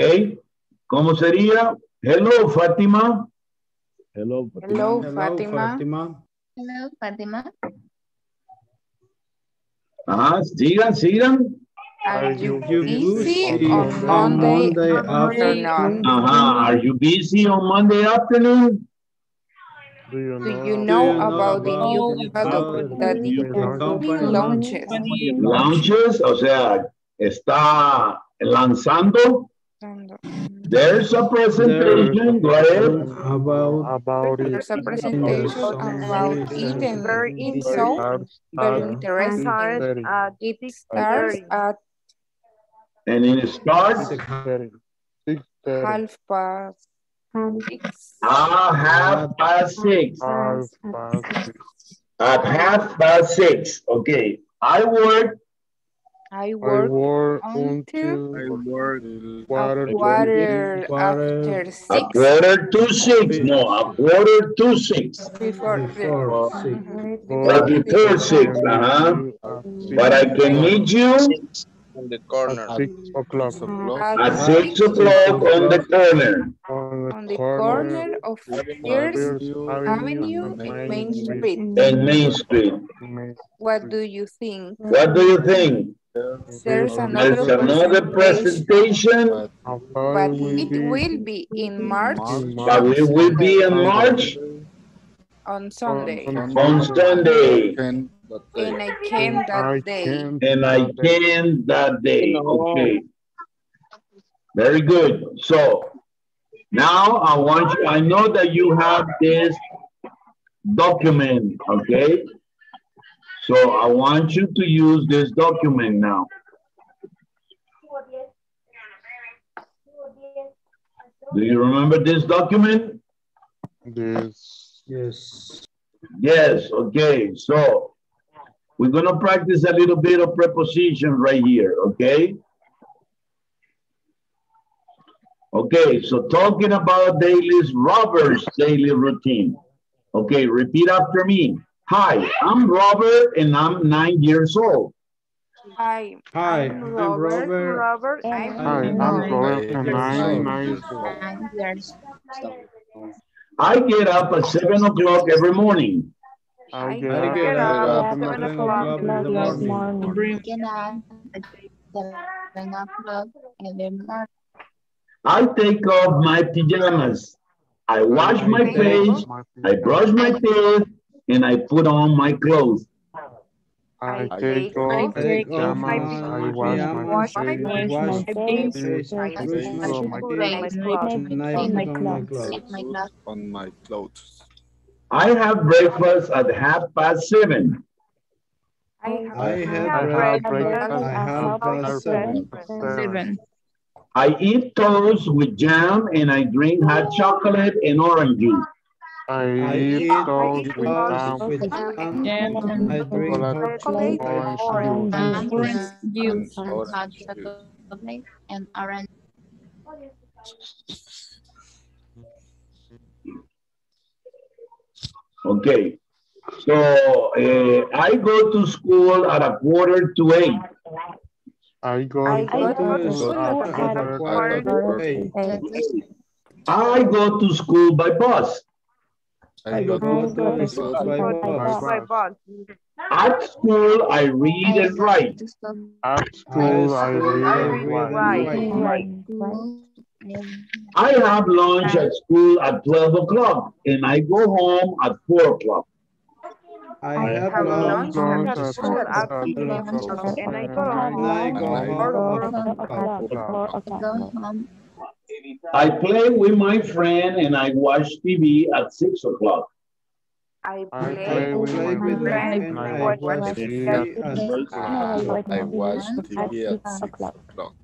¿cómo sería? Hello, Fátima. Hello, Hello, Fatima. Hello, Fatima. Ajá, sigan, sigan. Are you busy on on Monday Monday afternoon? Ajá, are you busy on Monday afternoon? Do you Do know? you know know about the new about product that the launches? Launches, o sea, está lanzando. There's a presentation, go. About About it. There's a presentation about it and Very it's so Starts very at interesting. Started thirty. at It starts 6:30. at And it starts Thirty. Six thirty. half past six. at half past six. Half past six. At half past six, okay. I work I I work work until until work quarter to quarter Quarter. after a six. quarter to six, no, a quarter to six. Before, before six. Or before six, uh-huh. But I can meet you On the At corner. six o'clock. at six o'clock on the corner. On on the corner of Pierce Avenue and Main Street. And Main Street. What do you think? What do you think? There's another There's another presentation, presentation, but it will be in March. But we will be in March? On Sunday. on Sunday. And I came that day. And I can that day, okay. Very good, so now I want you, I know that you have this document, okay? So I want you to use this document now. Do you remember this document? Yes. Yes. Yes, okay, so we're gonna practice a little bit of preposition right here, okay? Okay, so talking about dailies, Robert's daily routine. Okay, repeat after me. Hi, I'm Robert and I'm nine years old. Hi, Hi, I'm I'm Robert. Robert. Robert, I'm Hi, I'm nine Robert and years nine, old. nine. Nine years. I get up at seven o'clock every morning. I get I up get at up seven at seven o'clock o'clock in the morning. Get up at seven o'clock in morning. I take off my pajamas. I wash my face, I brush my teeth, and I put on my clothes. I I take take off off my Take pajamas, I wash pajamas, my I face, wash my my face, I I my put on my clothes. I put on my clothes. Get my clothes. on my clothes. I have breakfast at half past seven. I I I have have breakfast breakfast at half past seven. Seven. I eat toast with jam and I drink hot chocolate and orange juice. I I eat eat toast with toast jam, with Jam jam, and I drink chocolate, chocolate, orange juice. Orange juice. chocolate and orange. Okay. So uh, I go to school at a quarter to eight. I go I to go to school school at at quarter quarter to to eight. eight. I go to school by bus. I I go go to to school school bus. At school, I read and write. At school, I I read and write. write. I have lunch at school at 12 o'clock and I go home at 4 o'clock. I I have have lunch lunch lunch at at school at at eleven o'clock. and I go home go I home four at four o'clock. Go home. I play with my friend and I watch TV at 6 o'clock. I I play play with with Play my with my friend friend, and I I watch watch TV TV at at six o'clock. I watch TV at six o'clock.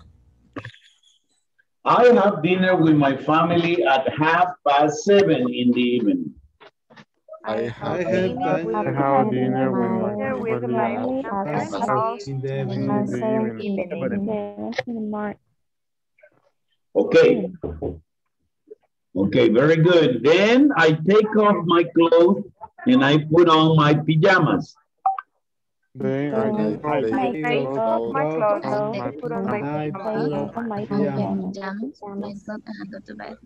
I have dinner with my family at half past 7 in the evening. I I have have dinner with I dinner have dinner with my family at half past seven in the evening. Evening. Okay. Okay, very good. Then I take off my clothes and I put on my pajamas. Then I take off I take take off off my clothes and put on my pajamas. I pajamas. pajamas, my clothes, and I go to bed.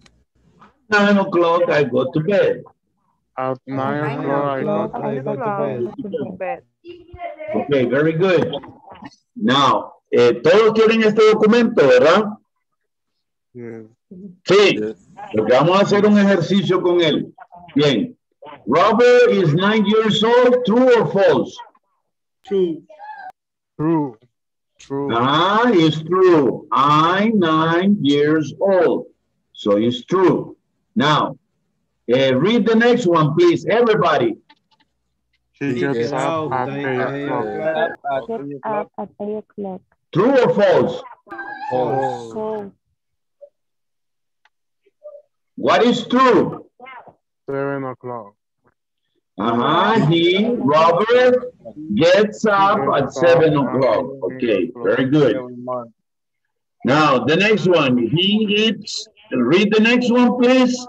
9 o'clock, I go to bed. At nine Nine o'clock, I go to bed. go to bed. to bed. Okay, very good. Now, eh, todos tienen este documento, ¿verdad? Yes. Sí, Yes. porque vamos a hacer un ejercicio con él. Bien. Robert is nine years old, true or false? True. True. True. Ah, it's true. I'm nine years old. So it's true. Now, eh, read the next one, please, everybody. He He gets gets up at out eight at eight o'clock. o'clock. Get up at eight o'clock. True or false? False. Go. What is true? Seven o'clock. Uh-huh, he, Robert, gets up at seven o'clock. Okay, very good. Now, the next one, he eats, read the next one, please.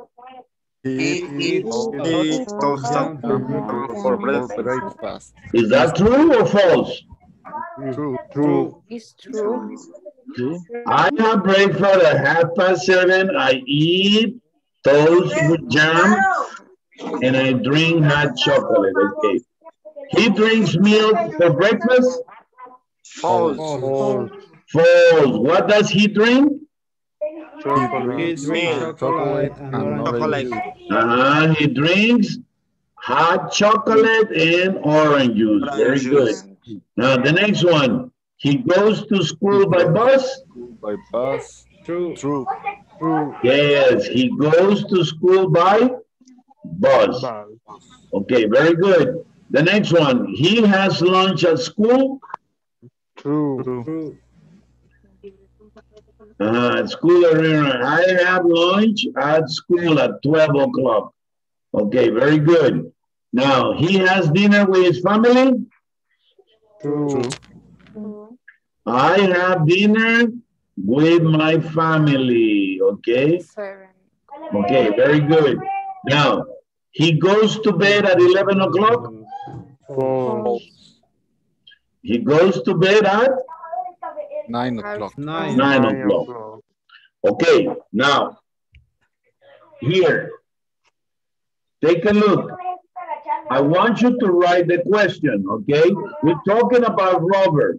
He eats eats toast jam for for breakfast. Is that true or false? True. True. It's true. True. I have breakfast at half past seven. I eat toast with jam and I drink hot chocolate. Okay. He drinks milk for breakfast. False. False. False. What does he drink? Chocolate. He Chocolate. drinks chocolate and orange juice. Uh-huh. He drinks hot chocolate and orange juice. Very good. Now the next one. He goes to school by bus. By bus. True. True. True. Yes, he goes to school by bus. Bad. Okay, very good. The next one. He has lunch at school. True. True. Uh, at school, I have lunch at school at 12 o'clock. Okay, very good. Now, he has dinner with his family. True. I have dinner with my family. Okay, Seven. okay, very good. Now, he goes to bed at 11 o'clock. False. He goes to bed at Nine o'clock. Nine. 9 o'clock. o'clock. Okay, now, here. Take a look. I want you to write the question, okay? We're talking about Robert.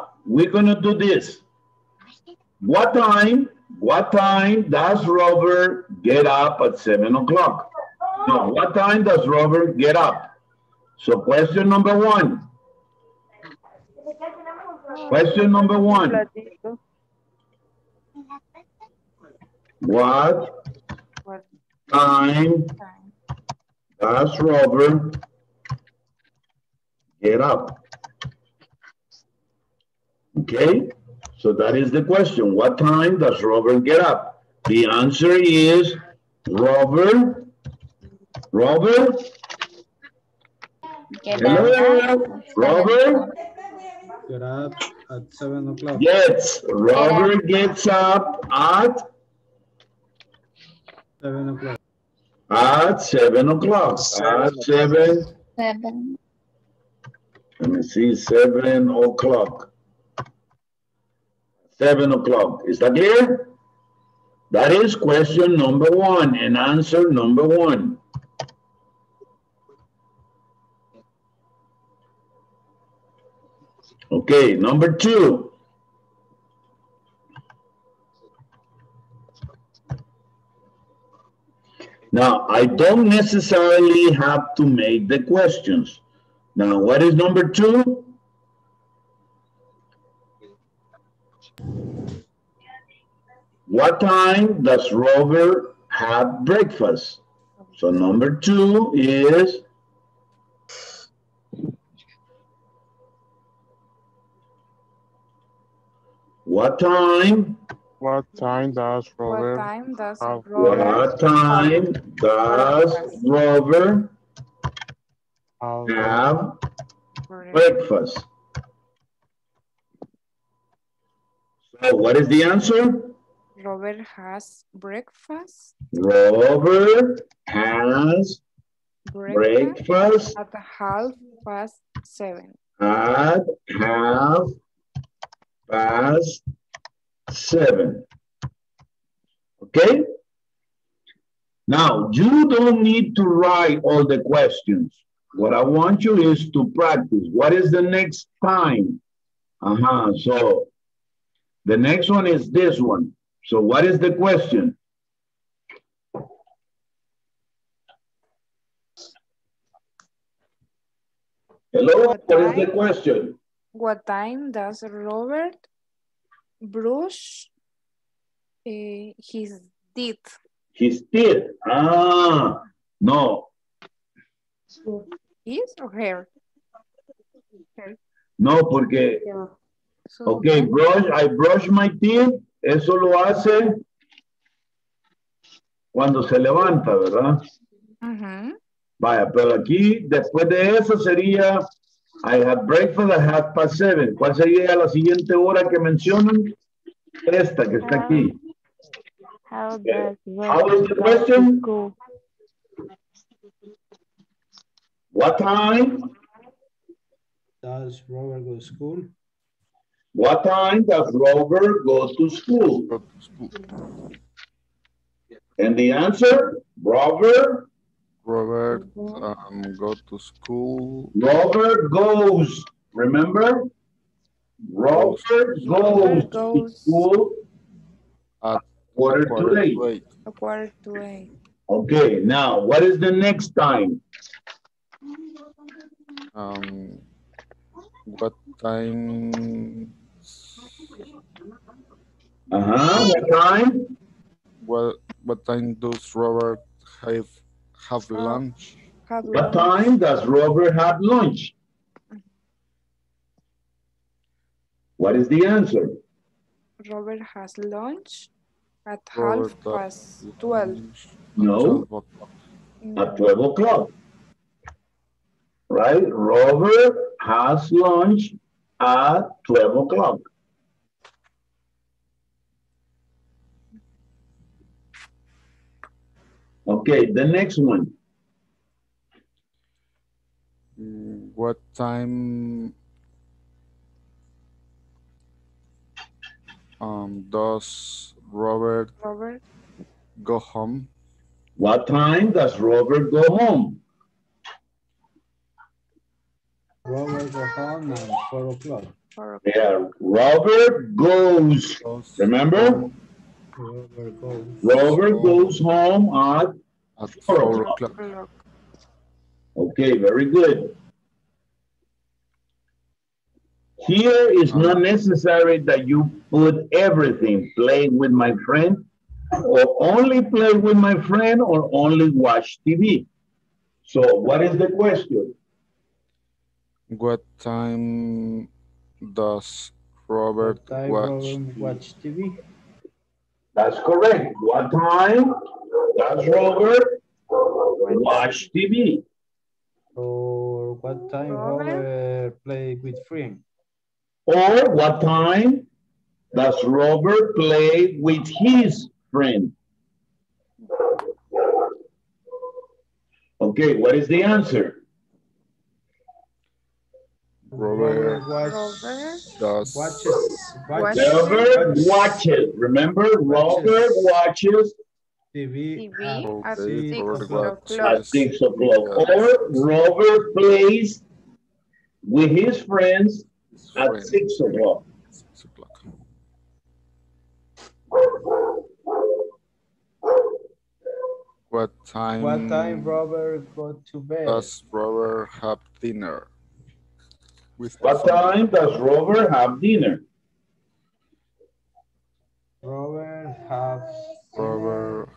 we're gonna do this. What time, what time does Robert get up at seven o'clock? No, what time does Robert get up? So question number one. Question number one. What time does Robert get up? Okay, so that is the question. What time does Robert get up? The answer is Robert. Robert? Get Hello? Robert? Get up at seven o'clock. Yes, Robert gets up at, Seven o'clock. at seven o'clock. At seven, Seven. let me see, seven o'clock. Seven o'clock. Is that clear? That is question number one and answer number one. Okay, number two. Now, I don't necessarily have to make the questions. Now, what is number two? What time does Robert have breakfast? So number two is what time? What time does What time does have Robert What time does Robert have have breakfast? So what is the answer? Robert has breakfast? Robert has Breakfast breakfast at half past seven. at half past seven. Okay? Now, you don't need to write all the questions. What I want you is to practice. What is the next time? Uh-huh, so the next one is this one. So what is the question? Hello, What what is the question? What time does Robert brush eh, his teeth? His teeth. Ah, no, His or her? Her. no, porque, So, ok, brush, I brush my teeth, eso lo hace cuando se levanta, ¿verdad? Vaya, pero aquí, después de eso sería, I have breakfast at half past seven. ¿Cuál sería la siguiente hora que mencionan? Esta que está aquí. How Okay. does How is the question? What time? Does Robert go to school? What time does Robert go to school? Go to school. And the answer, Robert, Robert um, go to school. Robert goes. Remember? Robert goes to goes. school At quarter to eight. to eight. A quarter to eight. Okay, now what is the next time? Um, what time? Uh-huh, what time? What what time does Robert have have lunch? Have What lunch. time does Robert have lunch? What is the answer? Robert has lunch at Robert half past twelve. No, 12 at 12 o'clock. Right? Robert has lunch at 12 o'clock. Okay, the next one. What time um, does Robert Robert, go home? What time does Robert go home? Robert go home at four o'clock. Yeah, Robert goes. Goes Remember? Robert goes. Robert goes home at At Four 4 o'clock. o'clock. O'clock. Okay, very good. Here is not necessary that you put everything, play with my friend, or only play with my friend, or only watch TV. So what is the question? What time does Robert time watch? Robert watch TV? That's correct. What time does Robert watch TV? Or what time Robert? Robert play with friend? Or what time does Robert play with his friend? Okay, what is the answer? Robert watch, Robert does watches, Watch- watches Robert watches. Remember, Robert watches TV. TV at Okay, six Robert o'clock. at six o'clock. Or Robert plays with his friends his at friend. six o'clock. What time? What time Robert go to bed? does Robert have dinner? With What family? time does Robert have dinner? Robert have Robert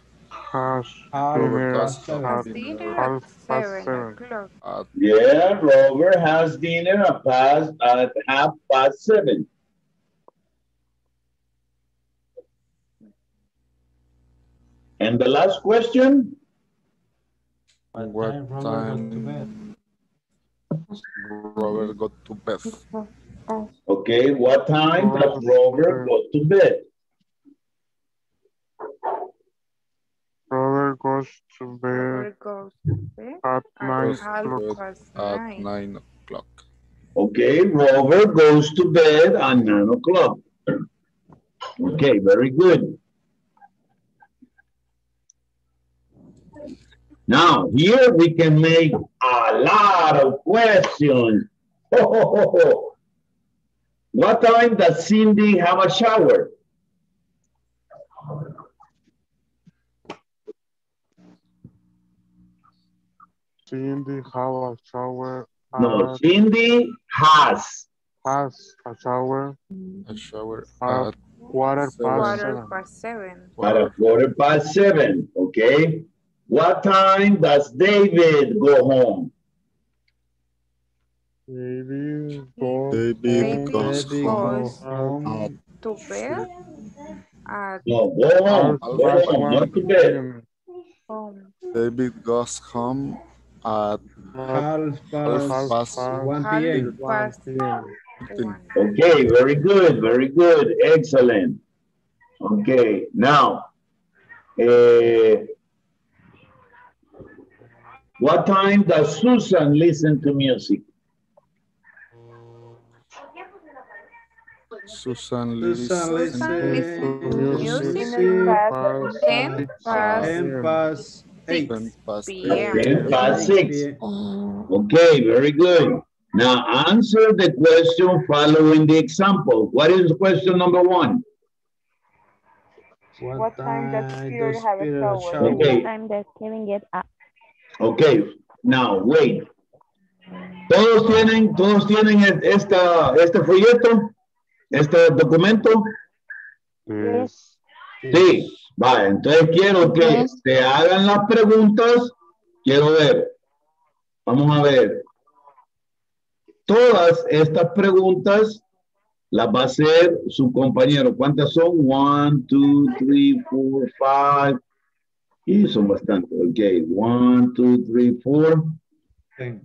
Has half dinner does past seven. Dinner dinner half past seven seven. Yeah, Robert has dinner at past, at half past seven. And the last question? What what time Robert go to bed? time Robert got to bed? Okay, what time does Robert go to bed? Robert goes to bed goes to bed at at nine half o'clock. past At nine. nine o'clock. Okay, Robert goes to bed at nine o'clock. Okay, very good. Now, here we can make a lot of questions. Ho, ho, ho, ho. What time does Cindy have a shower? Cindy have a shower No, at, Cindy has. has a shower A shower at at quarter seven. past Quarter seven. past seven. At a quarter past seven, okay? What time does David go home? Maybe go David David goes home go home uh, To bed at No, go home, go past home, one not to bed. p.m. home. David goes home at half half past past one p.m. past p.m. one. Okay, very good, very good, excellent. Okay, now, eh, what time does Susan listen to music? Susan Susan listens listen listen Music music past ten six ten past eight. ten past PM. eight. Ten past six. Oh. Okay, very good. Now answer the question following the example. What is question number one? What time does Peter have a Peter shower? Okay. What time does Kevin get up? Okay, now wait. Todos tienen, todos tienen esta, este folleto, este documento. Yes. Sí, vale, entonces quiero que te hagan las preguntas. Quiero ver. Vamos a ver. Todas estas preguntas las va a hacer su compañero. ¿Cuántas son? One, two, three, four, five, Y son bastantes. Ok. One, two, three, four, Ten.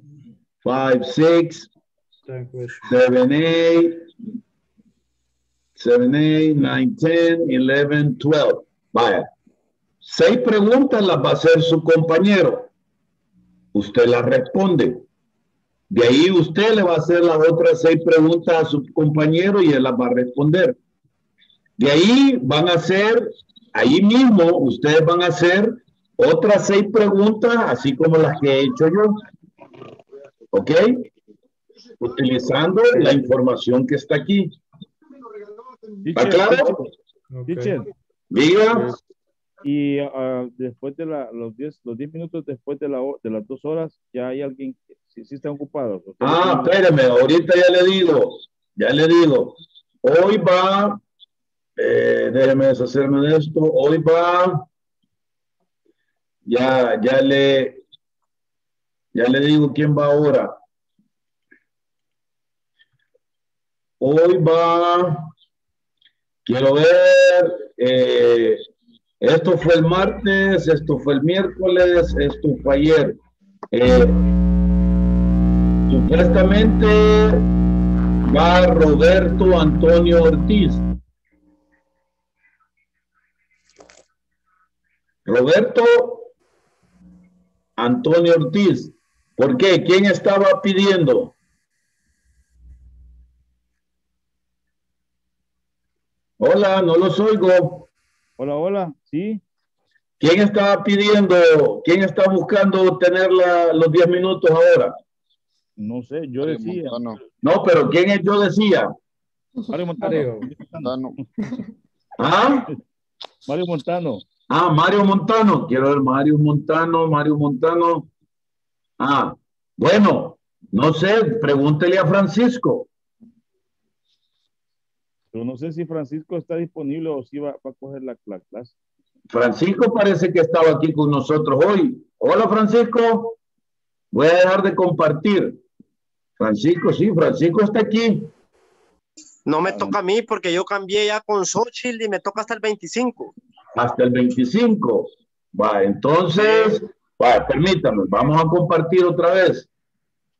five, six, Ten questions. seven, eight, seven, eight, nine, ten, eleven, twelve. Vaya. Seis preguntas las va a hacer su compañero. Usted las responde. De ahí usted le va a hacer las otras seis preguntas a su compañero y él las va a responder. De ahí van a hacer, ahí mismo ustedes van a hacer otras seis preguntas, así como las que he hecho yo. ¿Ok? Utilizando la información que está aquí. ¿Está claro? teacher, Diga. y ah, después de la, los 10 los 10 minutos después de, la, de las dos horas, ya hay alguien, que sí, ocupados. ¿ok? Ah, espéreme, ahorita ya le digo, ya le digo. Hoy va, eh, déjeme deshacerme de esto, hoy va, ya, ya le, ya le digo quién va ahora. Hoy va, quiero ver, eh, esto fue el martes, esto fue el miércoles, esto fue ayer. Eh, Supuestamente va Roberto Antonio Ortiz. Roberto Antonio Ortiz. ¿Por qué? ¿Quién estaba pidiendo? Hola, no los oigo. Hola, hola, sí. ¿Quién estaba pidiendo? ¿Quién está buscando tener la- los 10 minutos ahora? No sé, yo decía. No, pero ¿quién es yo decía? Mario Montano. Montano. ¿Ah? Mario Montano. Ah, Mario Montano. Quiero ver Mario Montano, Mario Montano. Ah, bueno, no sé, pregúntele a Francisco. Pero no sé si Francisco está disponible o si va, va a coger la, la clase. Francisco parece que estaba aquí con nosotros hoy. Hola, Francisco. Voy a dejar de compartir. Francisco, sí, Francisco está aquí. No me toca a mí porque yo cambié ya con Xochitl y me toca hasta el 25. hasta el 25. Va, entonces, va, permítame, vamos a compartir otra vez.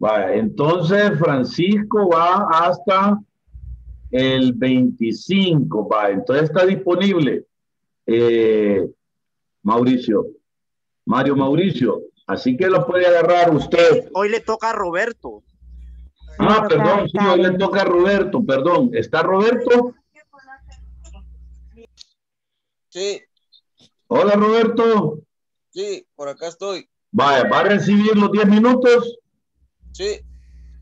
Va, entonces Francisco va hasta el 25. Va, entonces está disponible. eh, Mauricio, Mario Mauricio. Así que lo puede agarrar usted. Hoy le toca a Roberto. Ah, perdón, sí, hoy le toca a Roberto, perdón. ¿Está Roberto? Sí, Hola, Roberto. sí, por acá estoy. Vaya, ¿va a recibir los 10 minutos? Sí,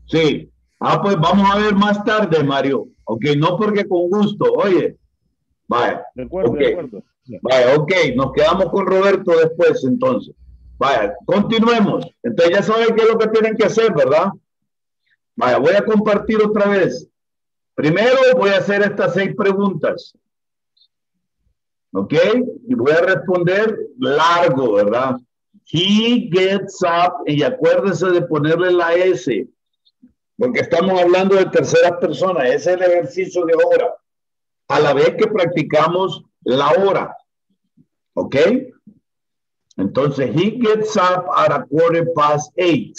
Sí. Ah, pues vamos a ver más tarde, Mario. Ok, no porque con gusto. Oye, vaya. De acuerdo, Ok. de acuerdo. Vaya, ok, nos quedamos con Roberto después entonces. Vaya, continuemos. Entonces ya saben qué es lo que tienen que hacer, ¿verdad? Vaya, voy a compartir otra vez. Primero voy a hacer estas seis preguntas. ¿Ok? Y voy a responder largo, ¿verdad? He gets up, y acuérdese de ponerle la S, porque estamos hablando de terceras personas. Es el ejercicio de hora. A la vez que practicamos la hora. ¿Ok? Entonces, he gets up at a quarter past eight.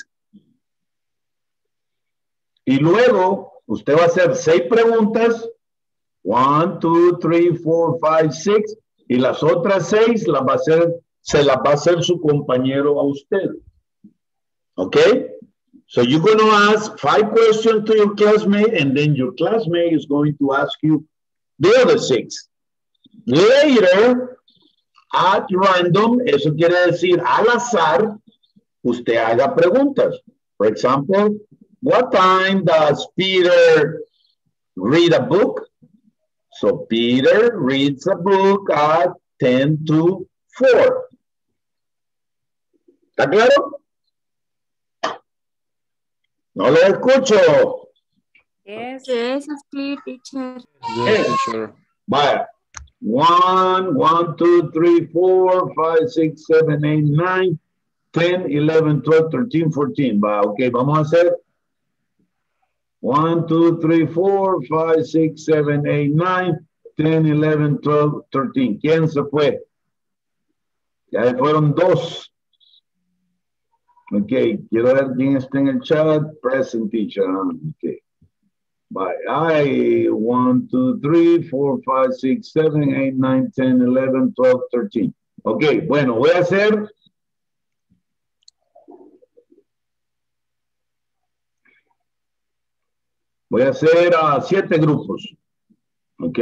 Y luego, usted va a hacer seis preguntas. One, two, three, four, five, six. Y las otras seis las va a hacer, se las va a hacer su compañero a usted. ¿Ok? So you're going to ask five questions to your classmate, and then your classmate is going to ask you the other six. Later, at random, eso quiere decir al azar, usted haga preguntas. For example, what time does Peter read a book? So Peter reads a book at 10 to 4. ¿Está claro? No lo escucho. Yes. Yes, clear, teacher. Yes, Vaya. One, one, two, three, four, five, six, seven, eight, nine, 10, 11, 12, 13, 14. Va, ok, vamos a hacer. One, two, three, four, five, six, seven, eight, nine, 10, 11, 12, 13. ¿Quién se fue? Ya se fueron dos. Ok, quiero ver quién está en el chat. Present teacher. ah, Ok. Bye. I, 1, 2, 3, 4, 5, 6, 7, 8, 9, 10, 11, 12, 13. Ok, bueno, voy a hacer Voy a hacer a siete grupos. ¿Ok?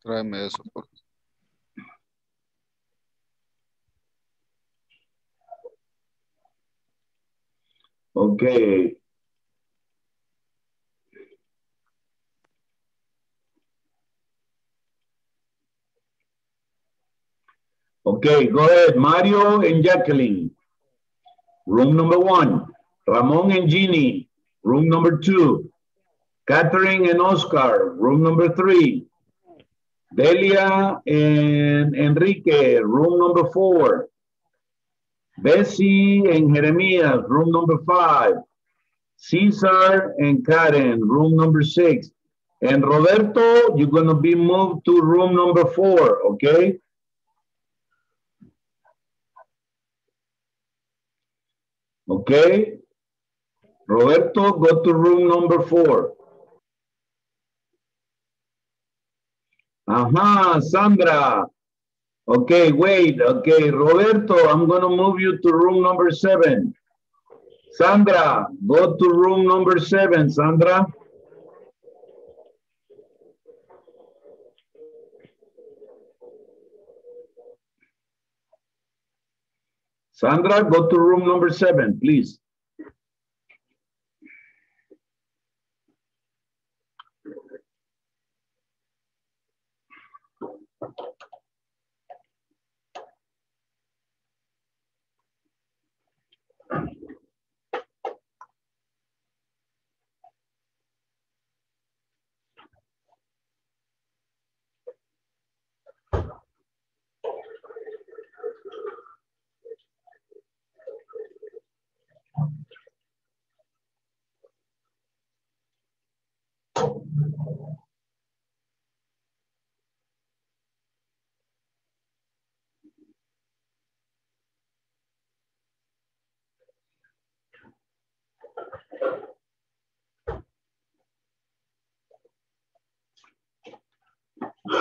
Tráeme eso, por favor. Ok. Okay, go ahead. Mario and Jacqueline. Room number one. Ramon and Jeannie. Room number two. Catherine and Oscar. Room number three. Delia and Enrique. Room number four. Bessie and Jeremias. Room number five. Cesar and Karen. Room number six. And Roberto, you're going to be moved to room number four, okay? Okay. Roberto, go to room number four. Aha, Sandra. Okay, wait. Okay, Roberto, I'm going to move you to room number seven. Sandra, go to room number seven, Sandra. Sandra, go to room number seven, please.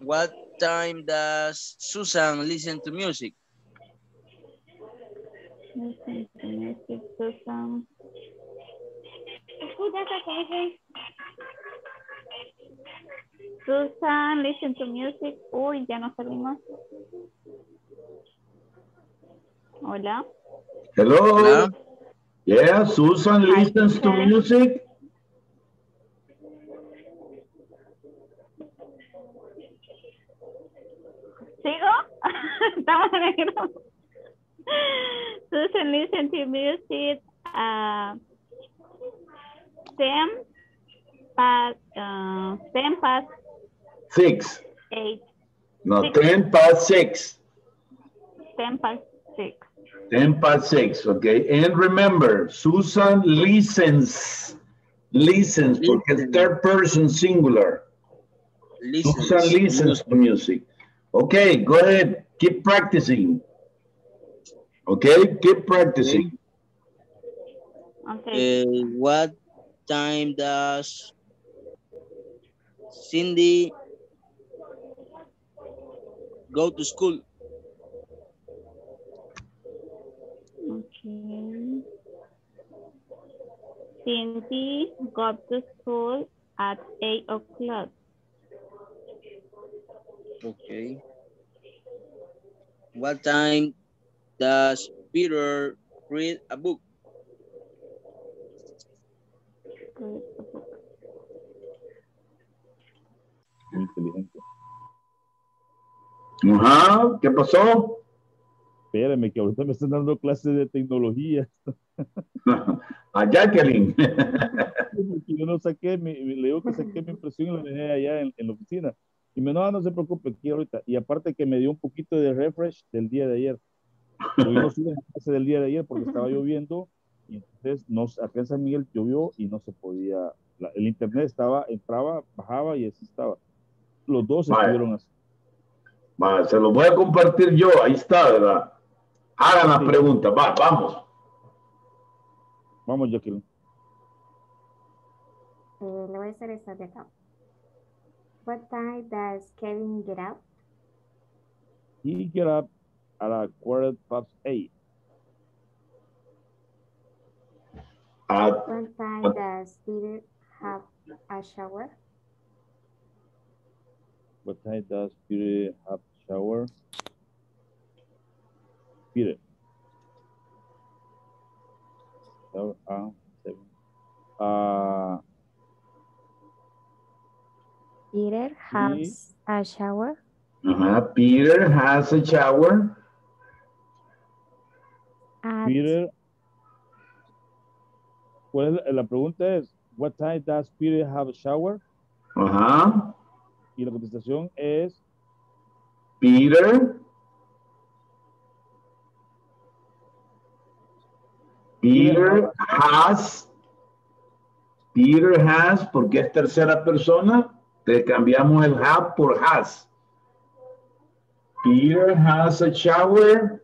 What time does Susan listen to music? Listen to music, Susan. Susan, listen to music. Uy, ya no salimos. Hola. Hello. Hola. Yeah, Susan listens to music. ¿Sigo? Estamos en el. Susan, listen to music. Uh, ten past, uh, ten past Six. eight. No, Six. 10 past 6. Ten past six. 10 past 6, okay? And remember, Susan listens. Listens, porque es third person singular. Listens. Susan listens to music. Okay, go ahead. Keep practicing. Okay, keep practicing. Okay. Uh, what time does Cindy go to school? Cindy got to school at eight o'clock. Okay. What time does Peter read a book? Muy inteligente. Ajá, ¿qué pasó? Espérame, que ahorita me están dando clases de tecnología. A Jacqueline. Yo no saqué, mi, le digo que saqué mi impresión y la dejé allá en, en la oficina. Y me no, no se preocupe, aquí ahorita. Y aparte que me dio un poquito de refresh del día de ayer. Yo no en la clase del día de ayer porque estaba lloviendo y entonces no, acá en San Miguel llovió y no se podía, la- el internet estaba, entraba, bajaba y así estaba. Los dos Vaya. estuvieron así. Va, se lo voy a compartir yo, ahí está, ¿verdad? Hagan las preguntas, va, vamos. Vamos, Jacqueline. Eh, le voy a hacer esta de acá. What time does Kevin get up? He get up at a quarter past eight. At, What time does Peter have a shower? What time does Peter have shower? Peter. Ah. Ah, Peter has a shower. Peter has a shower. At, Peter. ¿Cuál es la, la pregunta es, what time does Peter have a shower? Ajá. Y la contestación es, Peter. Peter has. Peter has, porque es tercera persona, te cambiamos el have por has. Peter has a shower.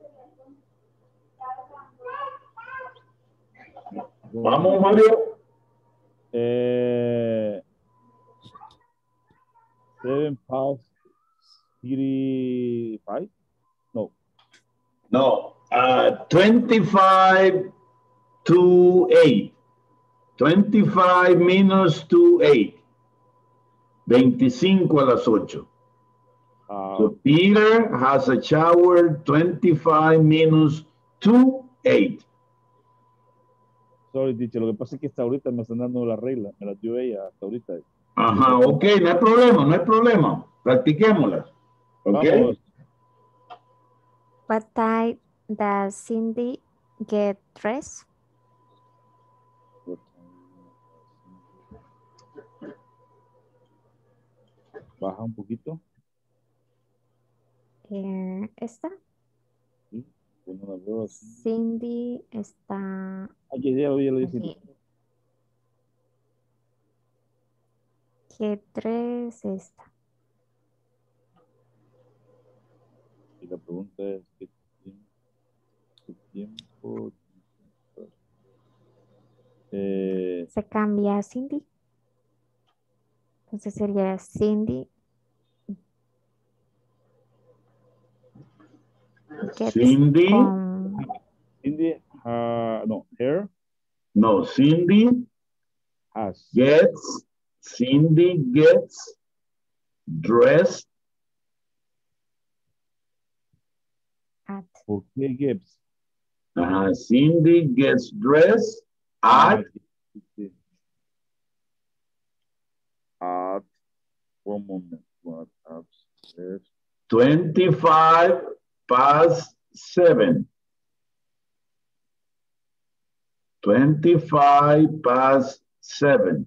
Vamos, Mario. eh, seven past thirty-five? No, No, uh, 25 to 8. 25 minus to 8. 25 a las 8. ah, So Peter has a shower 25 minus to 8. sorry, teacher, lo que pasa es que hasta ahorita me están dando la regla, me la dio ella hasta ahorita. Ajá, ok, no hay problema, no hay problema. Practiquémoslas. Ok. Vamos, what time does Cindy get dressed? Baja un poquito. Eh, esta. Sí, la veo así. Cindy está Ah, ya, ya, lo dije. aquí. ¿Qué tres está? Y la pregunta es, ¿qué tiempo, qué tiempo Eh, Se cambia Cindy. Entonces sería Cindy. Cindy. con- Cindy, uh, no, her No, Cindy has. gets, Cindy gets dressed at ¿Por qué Gibbs? Ajá, Cindy gets dressed at At, one moment, what, upstairs. 25 past 7. 25 past 7.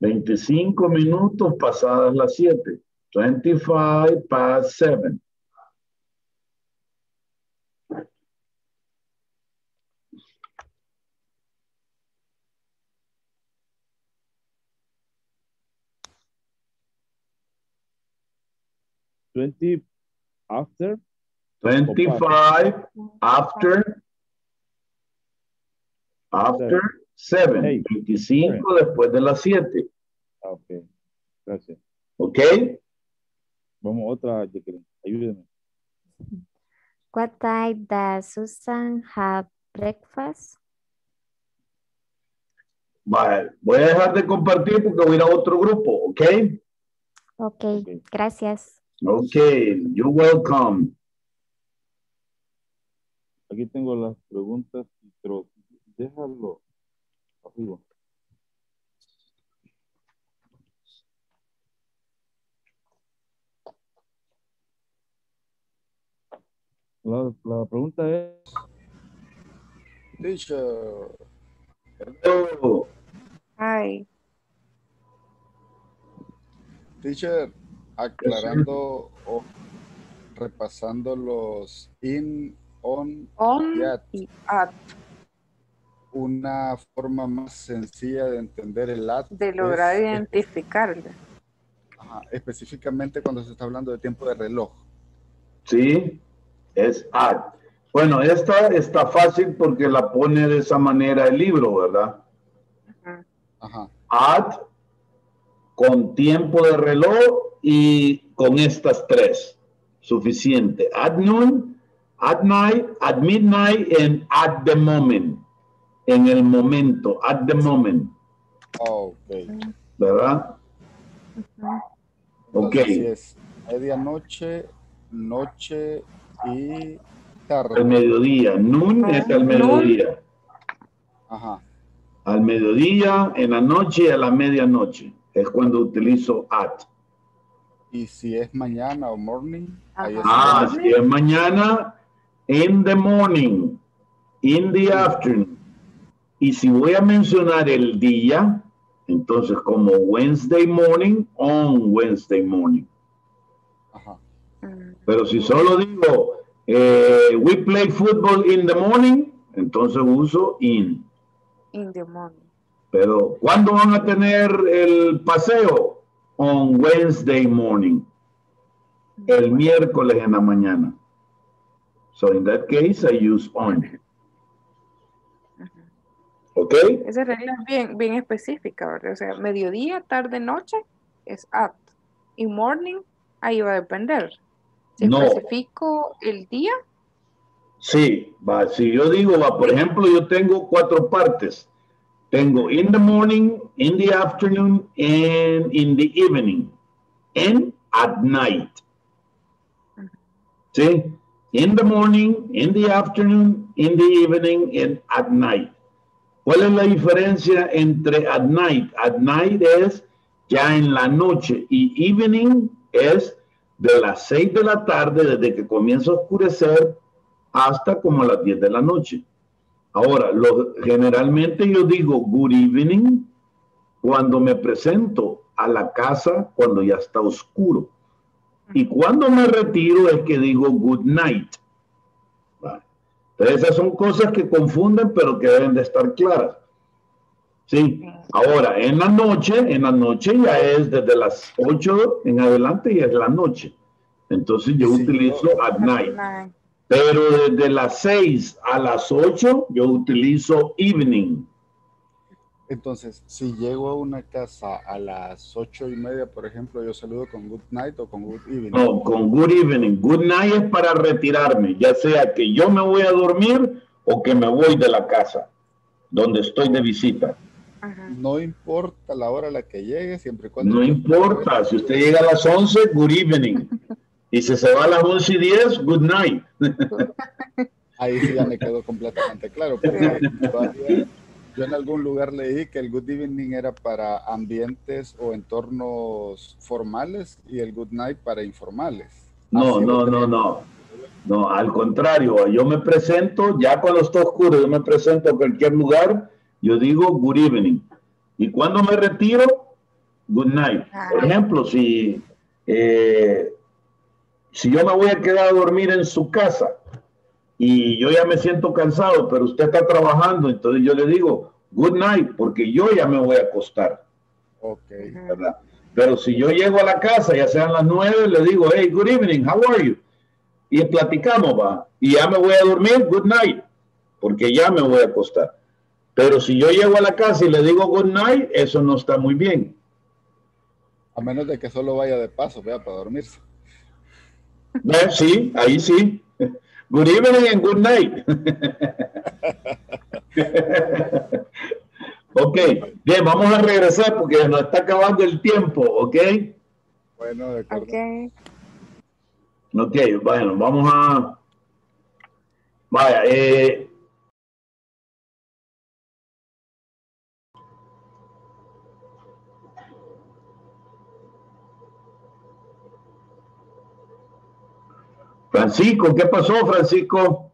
25 minutos pasadas las 7. 25 past 7. Twenty after, 25 after after 7. Hey. 25 después de las 7. Ah, ok, gracias. ¿Ok? Vamos otra, ayúdeme. What time does Susan have breakfast? Vale, voy a dejar de compartir porque voy a ir a otro grupo, ¿ok? Ok, gracias. Ok, you're welcome. Aquí tengo las preguntas, pero déjalo arriba. La, la pregunta es, Teacher, Hello. Hi. teacher, aclarando o repasando los in, on, On y at, y at. una forma más sencilla de entender el at De lograr es identificarle. ajá, específicamente cuando se está hablando de tiempo de reloj. Sí, es at. Bueno, esta está fácil porque la pone de esa manera el libro, ¿verdad? Ajá. At con tiempo de reloj y con estas tres. Suficiente. At noon, at night, at midnight and at the moment. En el momento, at the moment, Oh, ok. ¿verdad? Ok. Entonces, es medianoche, noche y Al tarde. mediodía. Noon es al mediodía. Ajá. Al mediodía, en la noche y a la medianoche. Es cuando utilizo at. Y si es mañana o morning, ahí es Ah, si es mañana, in the morning, in the afternoon. Y si voy a mencionar el día, entonces como Wednesday morning, on Wednesday morning. Ajá. Pero si solo digo, eh, we play football in the morning, entonces uso in. In the morning. Pero ¿cuándo van a tener el paseo? On Wednesday morning. El miércoles en la mañana. So in that case, I use on. ¿Ok? Esa regla es bien, bien específica, ¿verdad? O sea, mediodía, tarde, noche es at. Y morning, ahí va a depender. Si No. especifico el día, Sí, va. Si yo digo, va, por ejemplo, yo tengo cuatro partes. Tengo in the morning, in the afternoon, and in the evening. And at night. ¿Sí? In the morning, in the afternoon, in the evening, and at night. ¿Cuál es la diferencia entre at night? At night es ya en la noche y evening es de las 6 de la tarde, desde que comienza a oscurecer hasta como las 10 de la noche. Ahora, lo, generalmente yo digo good evening cuando me presento a la casa cuando ya está oscuro. Y cuando me retiro es que digo good night. Vale. Entonces esas son cosas que confunden, pero que deben de estar claras. Sí. Ahora, en la noche, en la noche ya es desde las 8 en adelante y es la noche. Entonces yo Sí, utilizo at night. Pero desde las 6 a las 8 yo utilizo evening. Entonces, si llego a una casa a las ocho y media, por ejemplo, yo saludo con good night o con good evening. No, con good evening. Good night es para retirarme, ya sea que yo me voy a dormir o que me voy de la casa donde estoy de visita. No importa la hora a la que llegue, siempre y cuando... No importa, si usted llega a las 11, good evening. Y si se va a las 11 y 10, good night. Ahí sí ya me quedó completamente claro. Porque todavía yo en algún lugar leí que el good evening era para ambientes o entornos formales y el good night para informales. No, Así no, no, no. No, al contrario, yo me presento, ya cuando está oscuro, yo me presento a cualquier lugar, yo digo good evening. Y cuando me retiro, good night. Por ejemplo, si, eh, si yo me voy a quedar a dormir en su casa y yo ya me siento cansado, pero usted está trabajando, entonces yo le digo good night, porque yo ya me voy a acostar. Ok. ¿verdad? Pero si yo llego a la casa, ya sean las nueve, le digo, hey, good evening, how are you? Y platicamos, va. Y ya me voy a dormir, good night, porque ya me voy a acostar. Pero si yo llego a la casa y le digo good night, eso no está muy bien. A menos de que solo vaya de paso, vea, para dormirse. Sí, ahí sí. Good evening and good night. ok, bien, vamos a regresar porque nos está acabando el tiempo, ¿ok? Bueno, de acuerdo. Ok. Ok, bueno, vamos a... Vaya, eh... Francisco, ¿qué pasó, Francisco?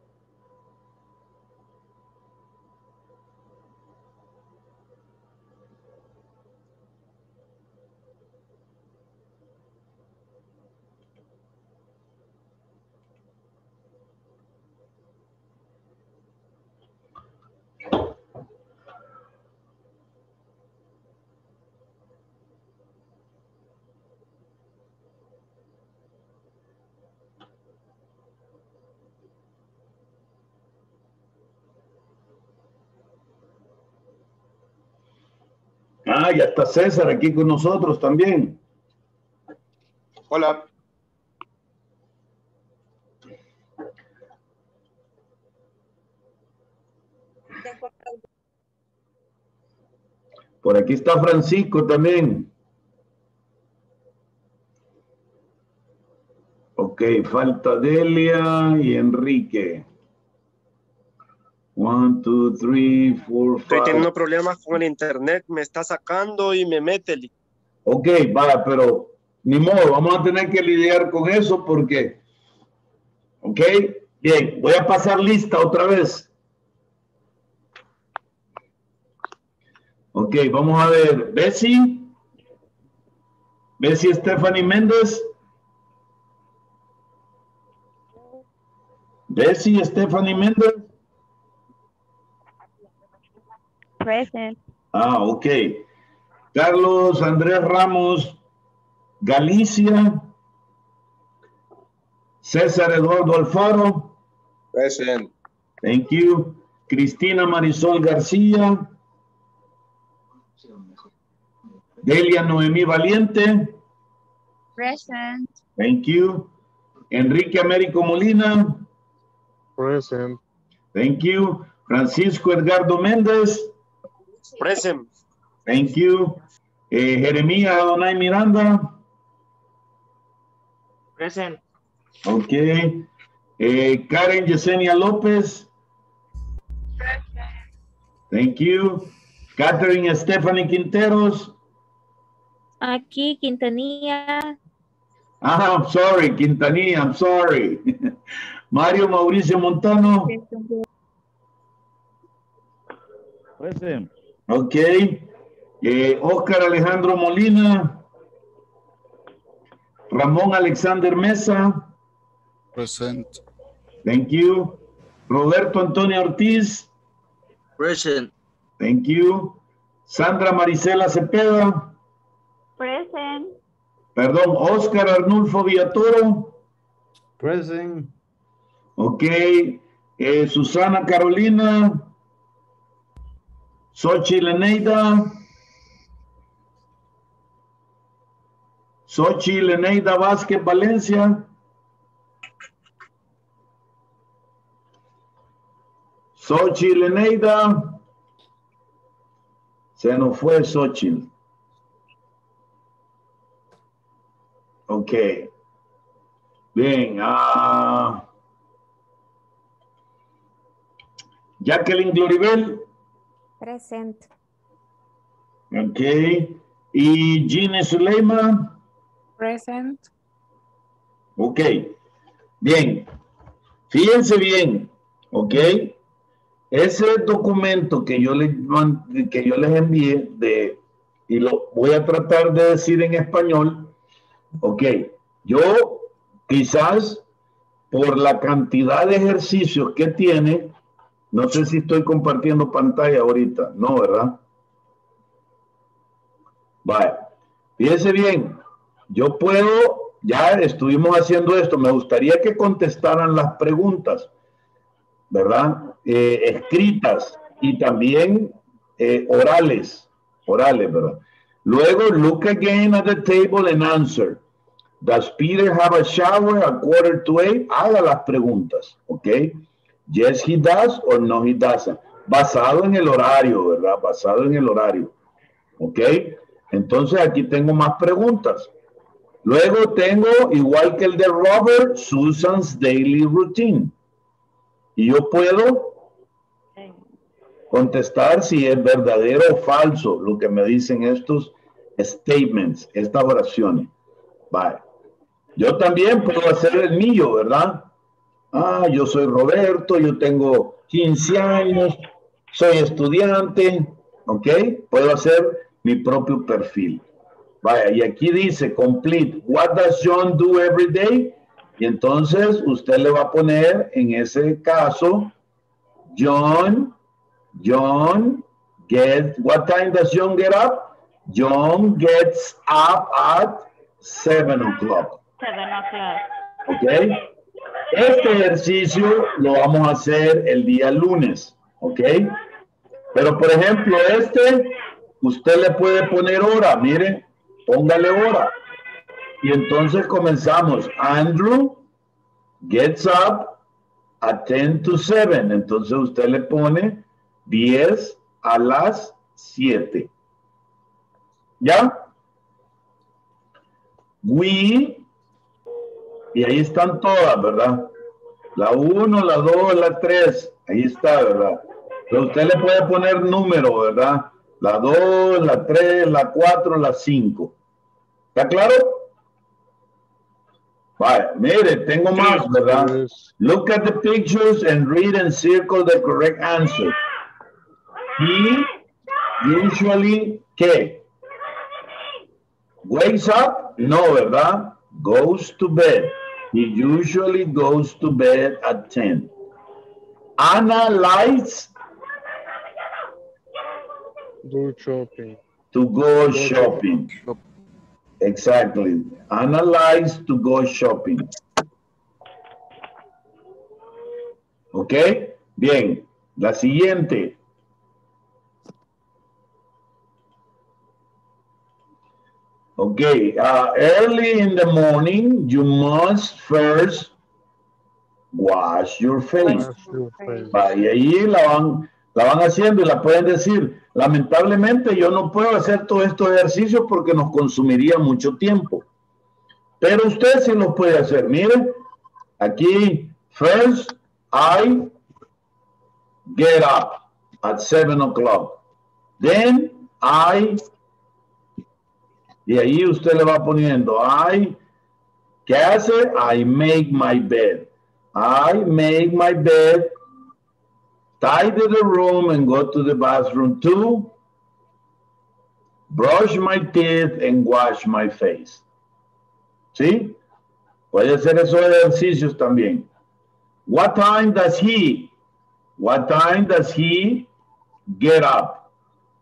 Ah, ya está César aquí con nosotros también. Hola. Por aquí está Francisco también. Ok, falta Delia y Enrique. One, two, three, four, Estoy five. teniendo problemas con el internet, me está sacando y me mete. Ok, vaya, pero ni modo, vamos a tener que lidiar con eso porque, ok, bien, voy a pasar lista otra vez. Ok, vamos a ver, Bessie, Bessie Stephanie Méndez. Bessie Stephanie Méndez. Present. Ah, ok. Carlos Andrés Ramos Galicia. César Eduardo Alfaro. Present. Thank you. Cristina Marisol García. Delia Noemí Valiente. Present. Thank you. Enrique Américo Molina. Present. Thank you. Francisco Edgardo Méndez. Present. Thank you. Eh, Jeremías Adonai Miranda. Present. Ok. Eh, Karen Yesenia López. Thank you. Catherine Stephanie Quinteros. Aquí, Quintanilla. Ah, I'm sorry, Quintanilla, I'm sorry. Mario Mauricio Montano. Present. Ok. Eh, Oscar Alejandro Molina. Ramón Alexander Mesa. Present. Thank you. Roberto Antonio Ortiz. Present. Thank you. Sandra Marisela Cepeda. Present. Perdón, Oscar Arnulfo Villatoro. Present. Ok. Eh, Susana Carolina. Xochitl Eneida. Xochitl Eneida Vázquez Valencia. Xochitl Eneida. Se nos fue Xochitl. Ok. Bien. ah. Jacqueline Gloribel. Present. Ok. Y Gine Suleiman. Present. Ok. Bien. Fíjense bien. Ok. Ese documento que yo les, que yo les envié de, y lo voy a tratar de decir en español. Ok. Yo quizás por la cantidad de ejercicios que tiene, no sé si estoy compartiendo pantalla ahorita. No, ¿verdad? Vaya. Fíjense bien. Yo puedo, ya estuvimos haciendo esto, me gustaría que contestaran las preguntas, ¿verdad? Eh, escritas y también eh, orales, orales, ¿verdad? Luego, look again at the table and answer. Does Peter have a shower at quarter to eight? Haga las preguntas, ¿ok? Yes, he does or no, he doesn't. Basado en el horario, ¿verdad? Basado en el horario, ¿ok? Entonces aquí tengo más preguntas. Luego tengo, igual que el de Robert, Susan's daily routine. Y yo puedo contestar si es verdadero o falso lo que me dicen estos statements, estas oraciones. Vale. Yo también puedo hacer el mío, ¿verdad? Ah, yo soy Roberto, yo tengo 15 años, soy estudiante, ¿ok? Puedo hacer mi propio perfil. Vaya, y aquí dice complete. What does John do every day? Y entonces usted le va a poner en ese caso, John, John get, what time does John get up? John gets up at seven o'clock. Seven o'clock. ¿Ok? Este ejercicio lo vamos a hacer el día lunes, ¿ok? Pero por ejemplo, este, usted le puede poner hora, mire, póngale hora. Y entonces comenzamos. Andrew gets up at 10 to 7. Entonces usted le pone 10 a las 7. ¿Ya? We, y ahí están todas, ¿verdad? La 1, la 2, la 3, ahí está, ¿verdad? Pero usted le puede poner número, ¿verdad? La 2, la 3, la 4, la 5. ¿Está claro? Vale, mire, tengo más, ¿verdad? Look at the pictures and read and circle the correct answer. He usually, ¿qué? Wakes up? No, ¿verdad? Goes to bed. He usually goes to bed at 10. Anna likes Do shopping. to go shopping. Exactly. Anna likes to go shopping. ¿Ok? Bien. La siguiente. Okay, uh, early in the morning, you must first wash your face. Y ahí la van, la van haciendo y la pueden decir. Lamentablemente yo no puedo hacer todos estos ejercicios porque nos consumiría mucho tiempo. Pero usted sí los puede hacer. Mire, aquí, first, I get up at seven o'clock. Then I y ahí usted le va poniendo, I, ¿qué hace? I make my bed. I make my bed, tidy the room and go to the bathroom too. Brush my teeth and wash my face. ¿Sí? Puede hacer esos ejercicios también. What time does he? What time does he get up?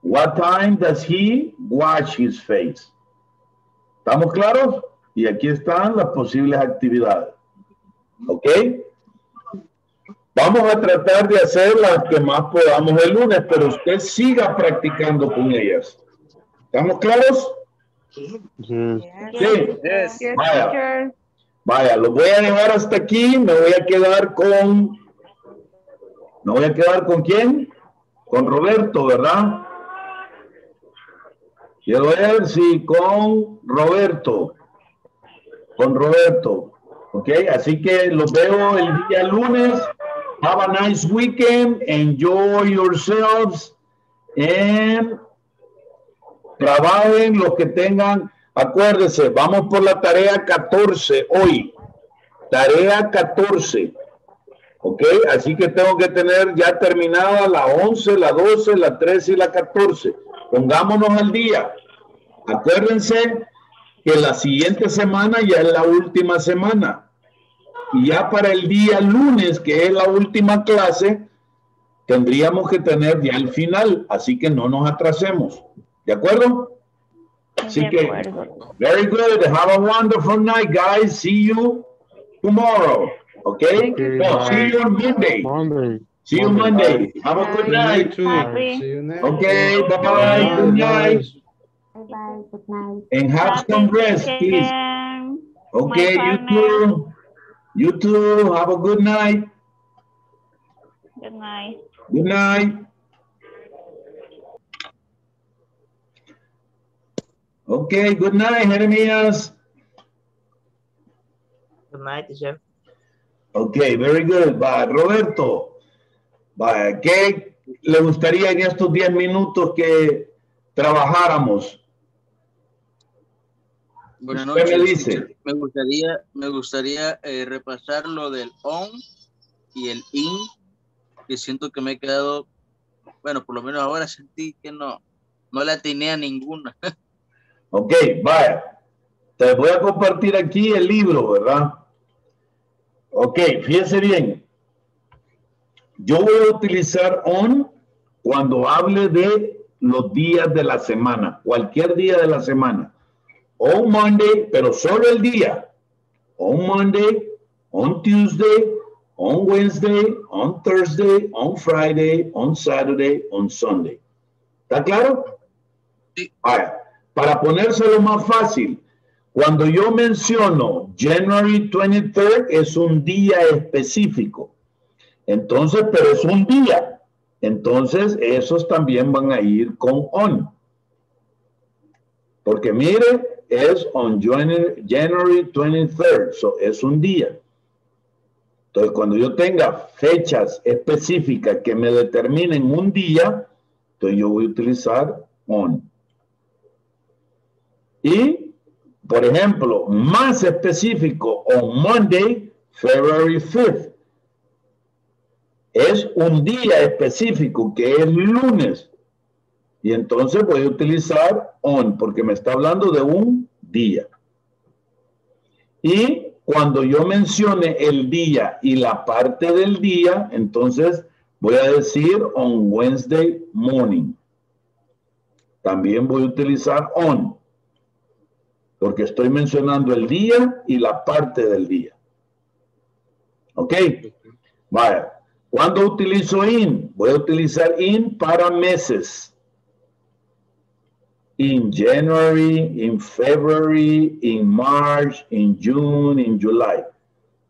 What time does he wash his face? ¿Estamos claros? Y aquí están las posibles actividades. ¿Ok? Vamos a tratar de hacer las que más podamos el lunes, pero usted siga practicando con ellas. ¿Estamos claros? Sí. Yes, Vaya. Vaya, lo voy a dejar hasta aquí. Me voy a quedar con. ¿Me voy a quedar con quién? Con Roberto, ¿verdad? Quiero ver si con Roberto. Con Roberto. Ok, así que los veo el día lunes. Have a nice weekend. Enjoy yourselves. And trabajen los que tengan. Acuérdense, vamos por la tarea 14 hoy. Tarea 14. ¿Ok? Así que tengo que tener ya terminada la 11, la 12, la 13 y la 14. Pongámonos al día. Acuérdense que la siguiente semana ya es la última semana. Y ya para el día lunes, que es la última clase, tendríamos que tener ya el final. Así que no nos atrasemos. ¿De acuerdo? Así De que, acuerdo. very good. Have a wonderful night, guys. See you tomorrow. Okay? Okay, No, see you on Monday. Monday. See you Monday. Have a good You night. too. Happy. See you next. Okay, bye-bye. Good night. Bye-bye. Good night. And have some rest, please. Weekend. Okay, you too. You too. Have a good night. Good night. Good night. Okay, good night, Jeremias. Good night, teacher. Okay, very good. Bye, Roberto. Bye. ¿Qué le gustaría en estos 10 minutos que trabajáramos? Buenas noches. me dice. Me gustaría, me gustaría eh, repasar lo del on y el in, que siento que me he quedado, bueno, por lo menos ahora sentí que no, no la tenía ninguna. Ok, vaya. Te voy a compartir aquí el libro, ¿verdad? Ok, fíjese bien. Yo voy a utilizar on cuando hable de los días de la semana, cualquier día de la semana. On Monday, pero solo el día. On Monday, on Tuesday, on Wednesday, on Thursday, on Friday, on Saturday, on Sunday. ¿Está claro? Vaya, para ponérselo más fácil, cuando yo menciono January 23rd es un día específico. Entonces, pero es un día. Entonces, esos también van a ir con on. Porque mire, es on January, January 23rd, so es un día. Entonces, cuando yo tenga fechas específicas que me determinen un día, entonces yo voy a utilizar on. Y, por ejemplo, más específico, on Monday, February 5th. Es un día específico que es lunes. Y entonces voy a utilizar on porque me está hablando de un día. Y cuando yo mencione el día y la parte del día, entonces voy a decir on Wednesday morning. También voy a utilizar on porque estoy mencionando el día y la parte del día. ¿Ok? Vaya. ¿Cuándo utilizo in? Voy a utilizar in para meses. In January, in February, in March, in June, in July.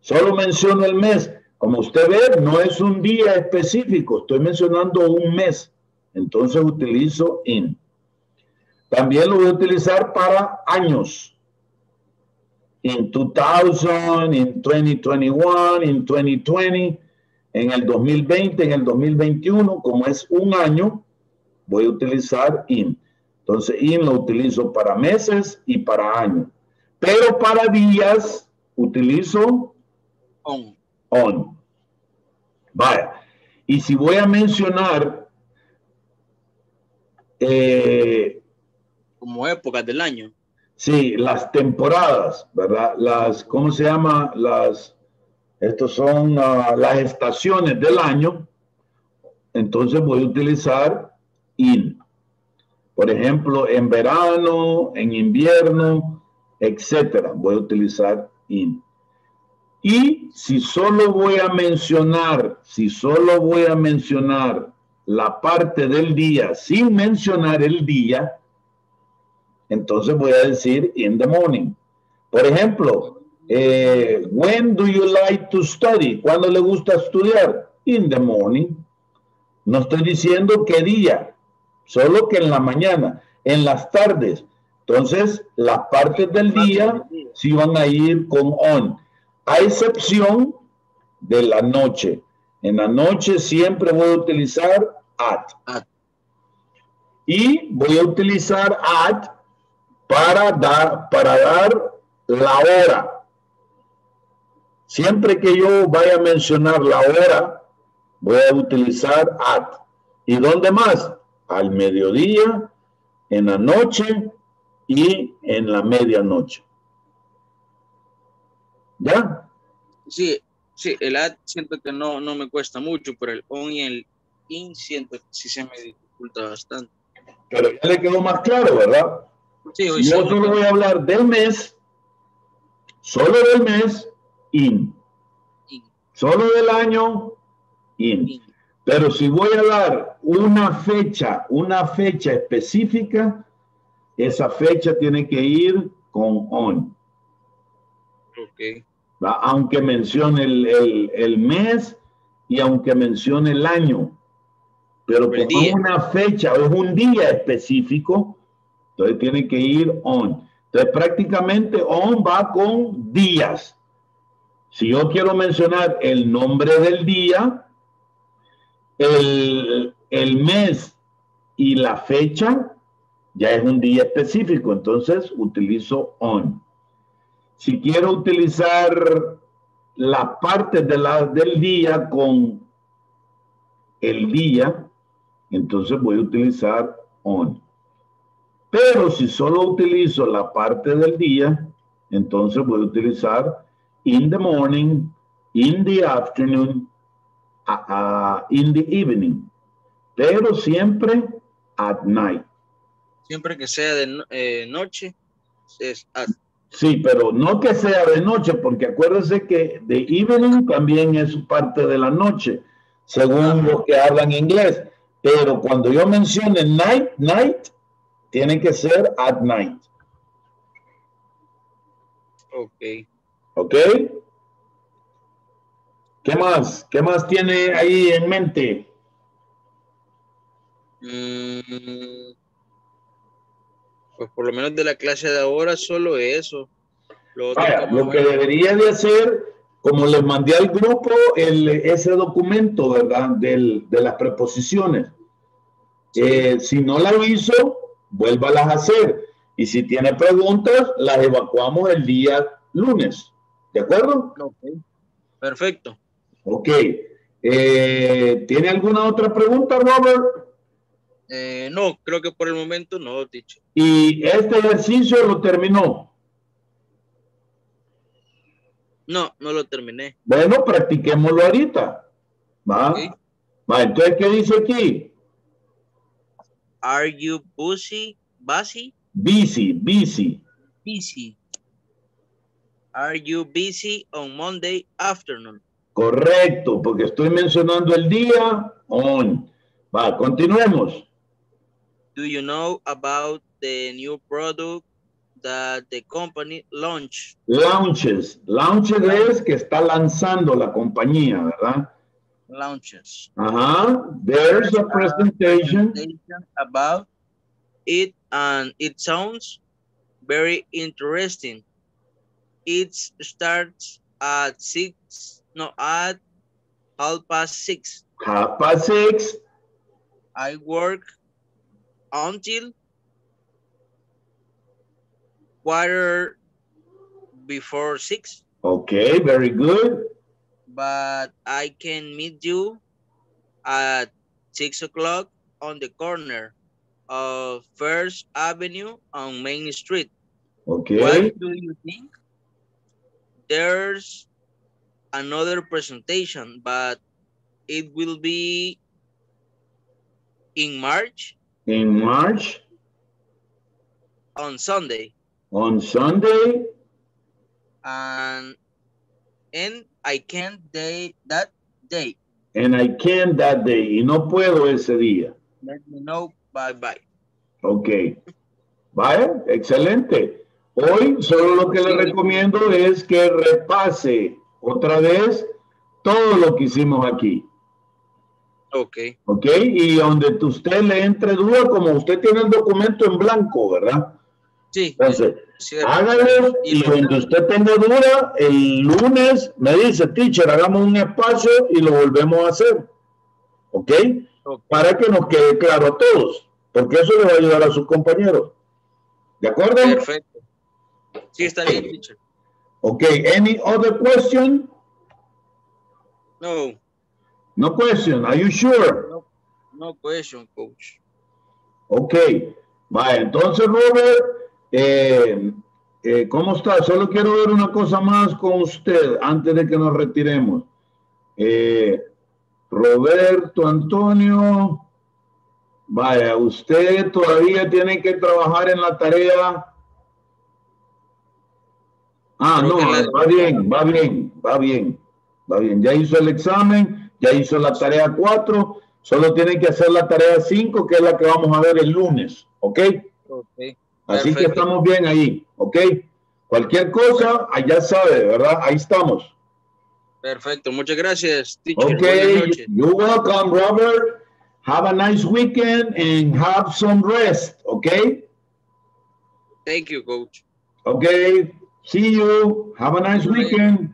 Solo menciono el mes. Como usted ve, no es un día específico, estoy mencionando un mes. Entonces utilizo in. También lo voy a utilizar para años. En 2000, en 2021, en 2020, en el 2020, en el 2021, como es un año, voy a utilizar in. Entonces, in lo utilizo para meses y para años. Pero para días, utilizo On. on. Vaya. Y si voy a mencionar eh, Como épocas del año. Sí, las temporadas, ¿verdad? Las, ¿cómo se llama? Las, estos son ah, las estaciones del año. Entonces voy a utilizar in. Por ejemplo, en verano, en invierno, etcétera. Voy a utilizar in. Y si solo voy a mencionar, si solo voy a mencionar la parte del día sin mencionar el día, entonces voy a decir in the morning. Por ejemplo, eh, when do you like to study? ¿Cuándo le gusta estudiar? In the morning. No estoy diciendo qué día, solo que en la mañana, en las tardes. Entonces, las partes del día sí van a ir con on, a excepción de la noche. En la noche siempre voy a utilizar at. Y voy a utilizar at para dar, para dar la hora. Siempre que yo vaya a mencionar la hora, voy a utilizar at. ¿Y dónde más? Al mediodía, en la noche y en la medianoche. ¿Ya? Sí, sí, el ad siento que no, no me cuesta mucho, pero el on y el in siento que sí se me dificulta bastante. Pero ya le quedó más claro, ¿verdad? Sí, hoy Yo solo voy a hablar del mes, solo del mes, in. Solo del año, in. Pero si voy a dar una fecha, una fecha específica, esa fecha tiene que ir con on. Ok. ¿va? Aunque mencione el, el- el mes y aunque mencione el año. Pero como es una fecha o es un día específico, entonces tiene que ir on. Entonces prácticamente on va con días. Si yo quiero mencionar el nombre del día, el, el mes y la fecha, ya es un día específico, entonces utilizo on. Si quiero utilizar la parte de la, del día con el día, entonces voy a utilizar on. Pero si solo utilizo la parte del día, entonces voy a utilizar in the morning, in the afternoon, in the evening. Pero siempre at night. Siempre que sea de eh, noche, es at. Sí, pero no que sea de noche, porque acuérdense que the evening también es parte de la noche, según los que hablan inglés. Pero cuando yo mencione night, night, tiene que ser at night. Ok. ¿Ok? ¿Qué más? ¿Qué más tiene ahí en mente? Mm, pues por lo menos de la clase de ahora, solo eso. Lo Vaya, que debería de hacer, como les mandé al grupo el, ese documento, ¿verdad? Del, de las preposiciones. Eh, si no la hizo, vuélvalas a hacer. Y si tiene preguntas, las evacuamos el día lunes. ¿De acuerdo? Ok. Perfecto. Ok. Eh, ¿Tiene alguna otra pregunta, Robert? Eh, no, creo que por el momento no, teacher. Y este ejercicio lo terminó. No, no lo terminé. Bueno, practiquémoslo ahorita. ¿Va? Va, entonces, ¿qué dice aquí? Are you busy? Busy? Busy, busy. Busy. Are you busy on Monday afternoon? Correcto, porque estoy mencionando el día on. Va, continuemos. Do you know about the new product that the company launched? Launches. Launches es que está lanzando la compañía, ¿verdad? Launches. Ajá. There's a presentation. Presentation about it and it sounds very interesting. It starts at six, no, at half past six. Half past six. I work until quarter before six, Okay, very good. but I can meet you at six o'clock on the corner of First Avenue on Main Street. Okay. What do you think? There's another presentation, but it will be in March In March, on Sunday. on Sunday, and and I can't day that day. And I can't that day. Y no puedo ese día. Let me know. Bye bye. Ok. Vaya, excelente. Hoy solo lo que le recomiendo es que repase otra vez todo lo que hicimos aquí. Ok. ¿Ok? Y donde usted le entre duda, como usted tiene el documento en blanco, ¿verdad? Sí. Entonces, hágalo y donde usted tenga duda, el lunes me dice, teacher, hagamos un espacio y lo volvemos a hacer. ¿Ok? Para que nos quede claro a todos, porque eso le va a ayudar a sus compañeros. ¿De acuerdo? Perfecto. Sí, está bien, teacher. Ok, any other question? No, No question, are you sure? no question, coach. Ok, vaya, entonces Robert, eh, eh, ¿cómo está? Solo quiero ver una cosa más con usted antes de que nos retiremos. Eh, Roberto Antonio, vaya, usted todavía tiene que trabajar en la tarea. Ah, Creo no, la- va bien, va bien, va bien, va bien. Ya hizo el examen, ya hizo la tarea 4, solo tiene que hacer la tarea 5, que es la que vamos a ver el lunes, ¿ok? Ok. Así que estamos bien ahí, ¿ok? Cualquier cosa, allá sabe, ¿verdad? Ahí estamos. Perfecto. Muchas gracias, teacher. Okay, you're welcome, Robert. Have a nice weekend and have some rest, okay? Thank you, coach. Okay, see you. Have a nice weekend.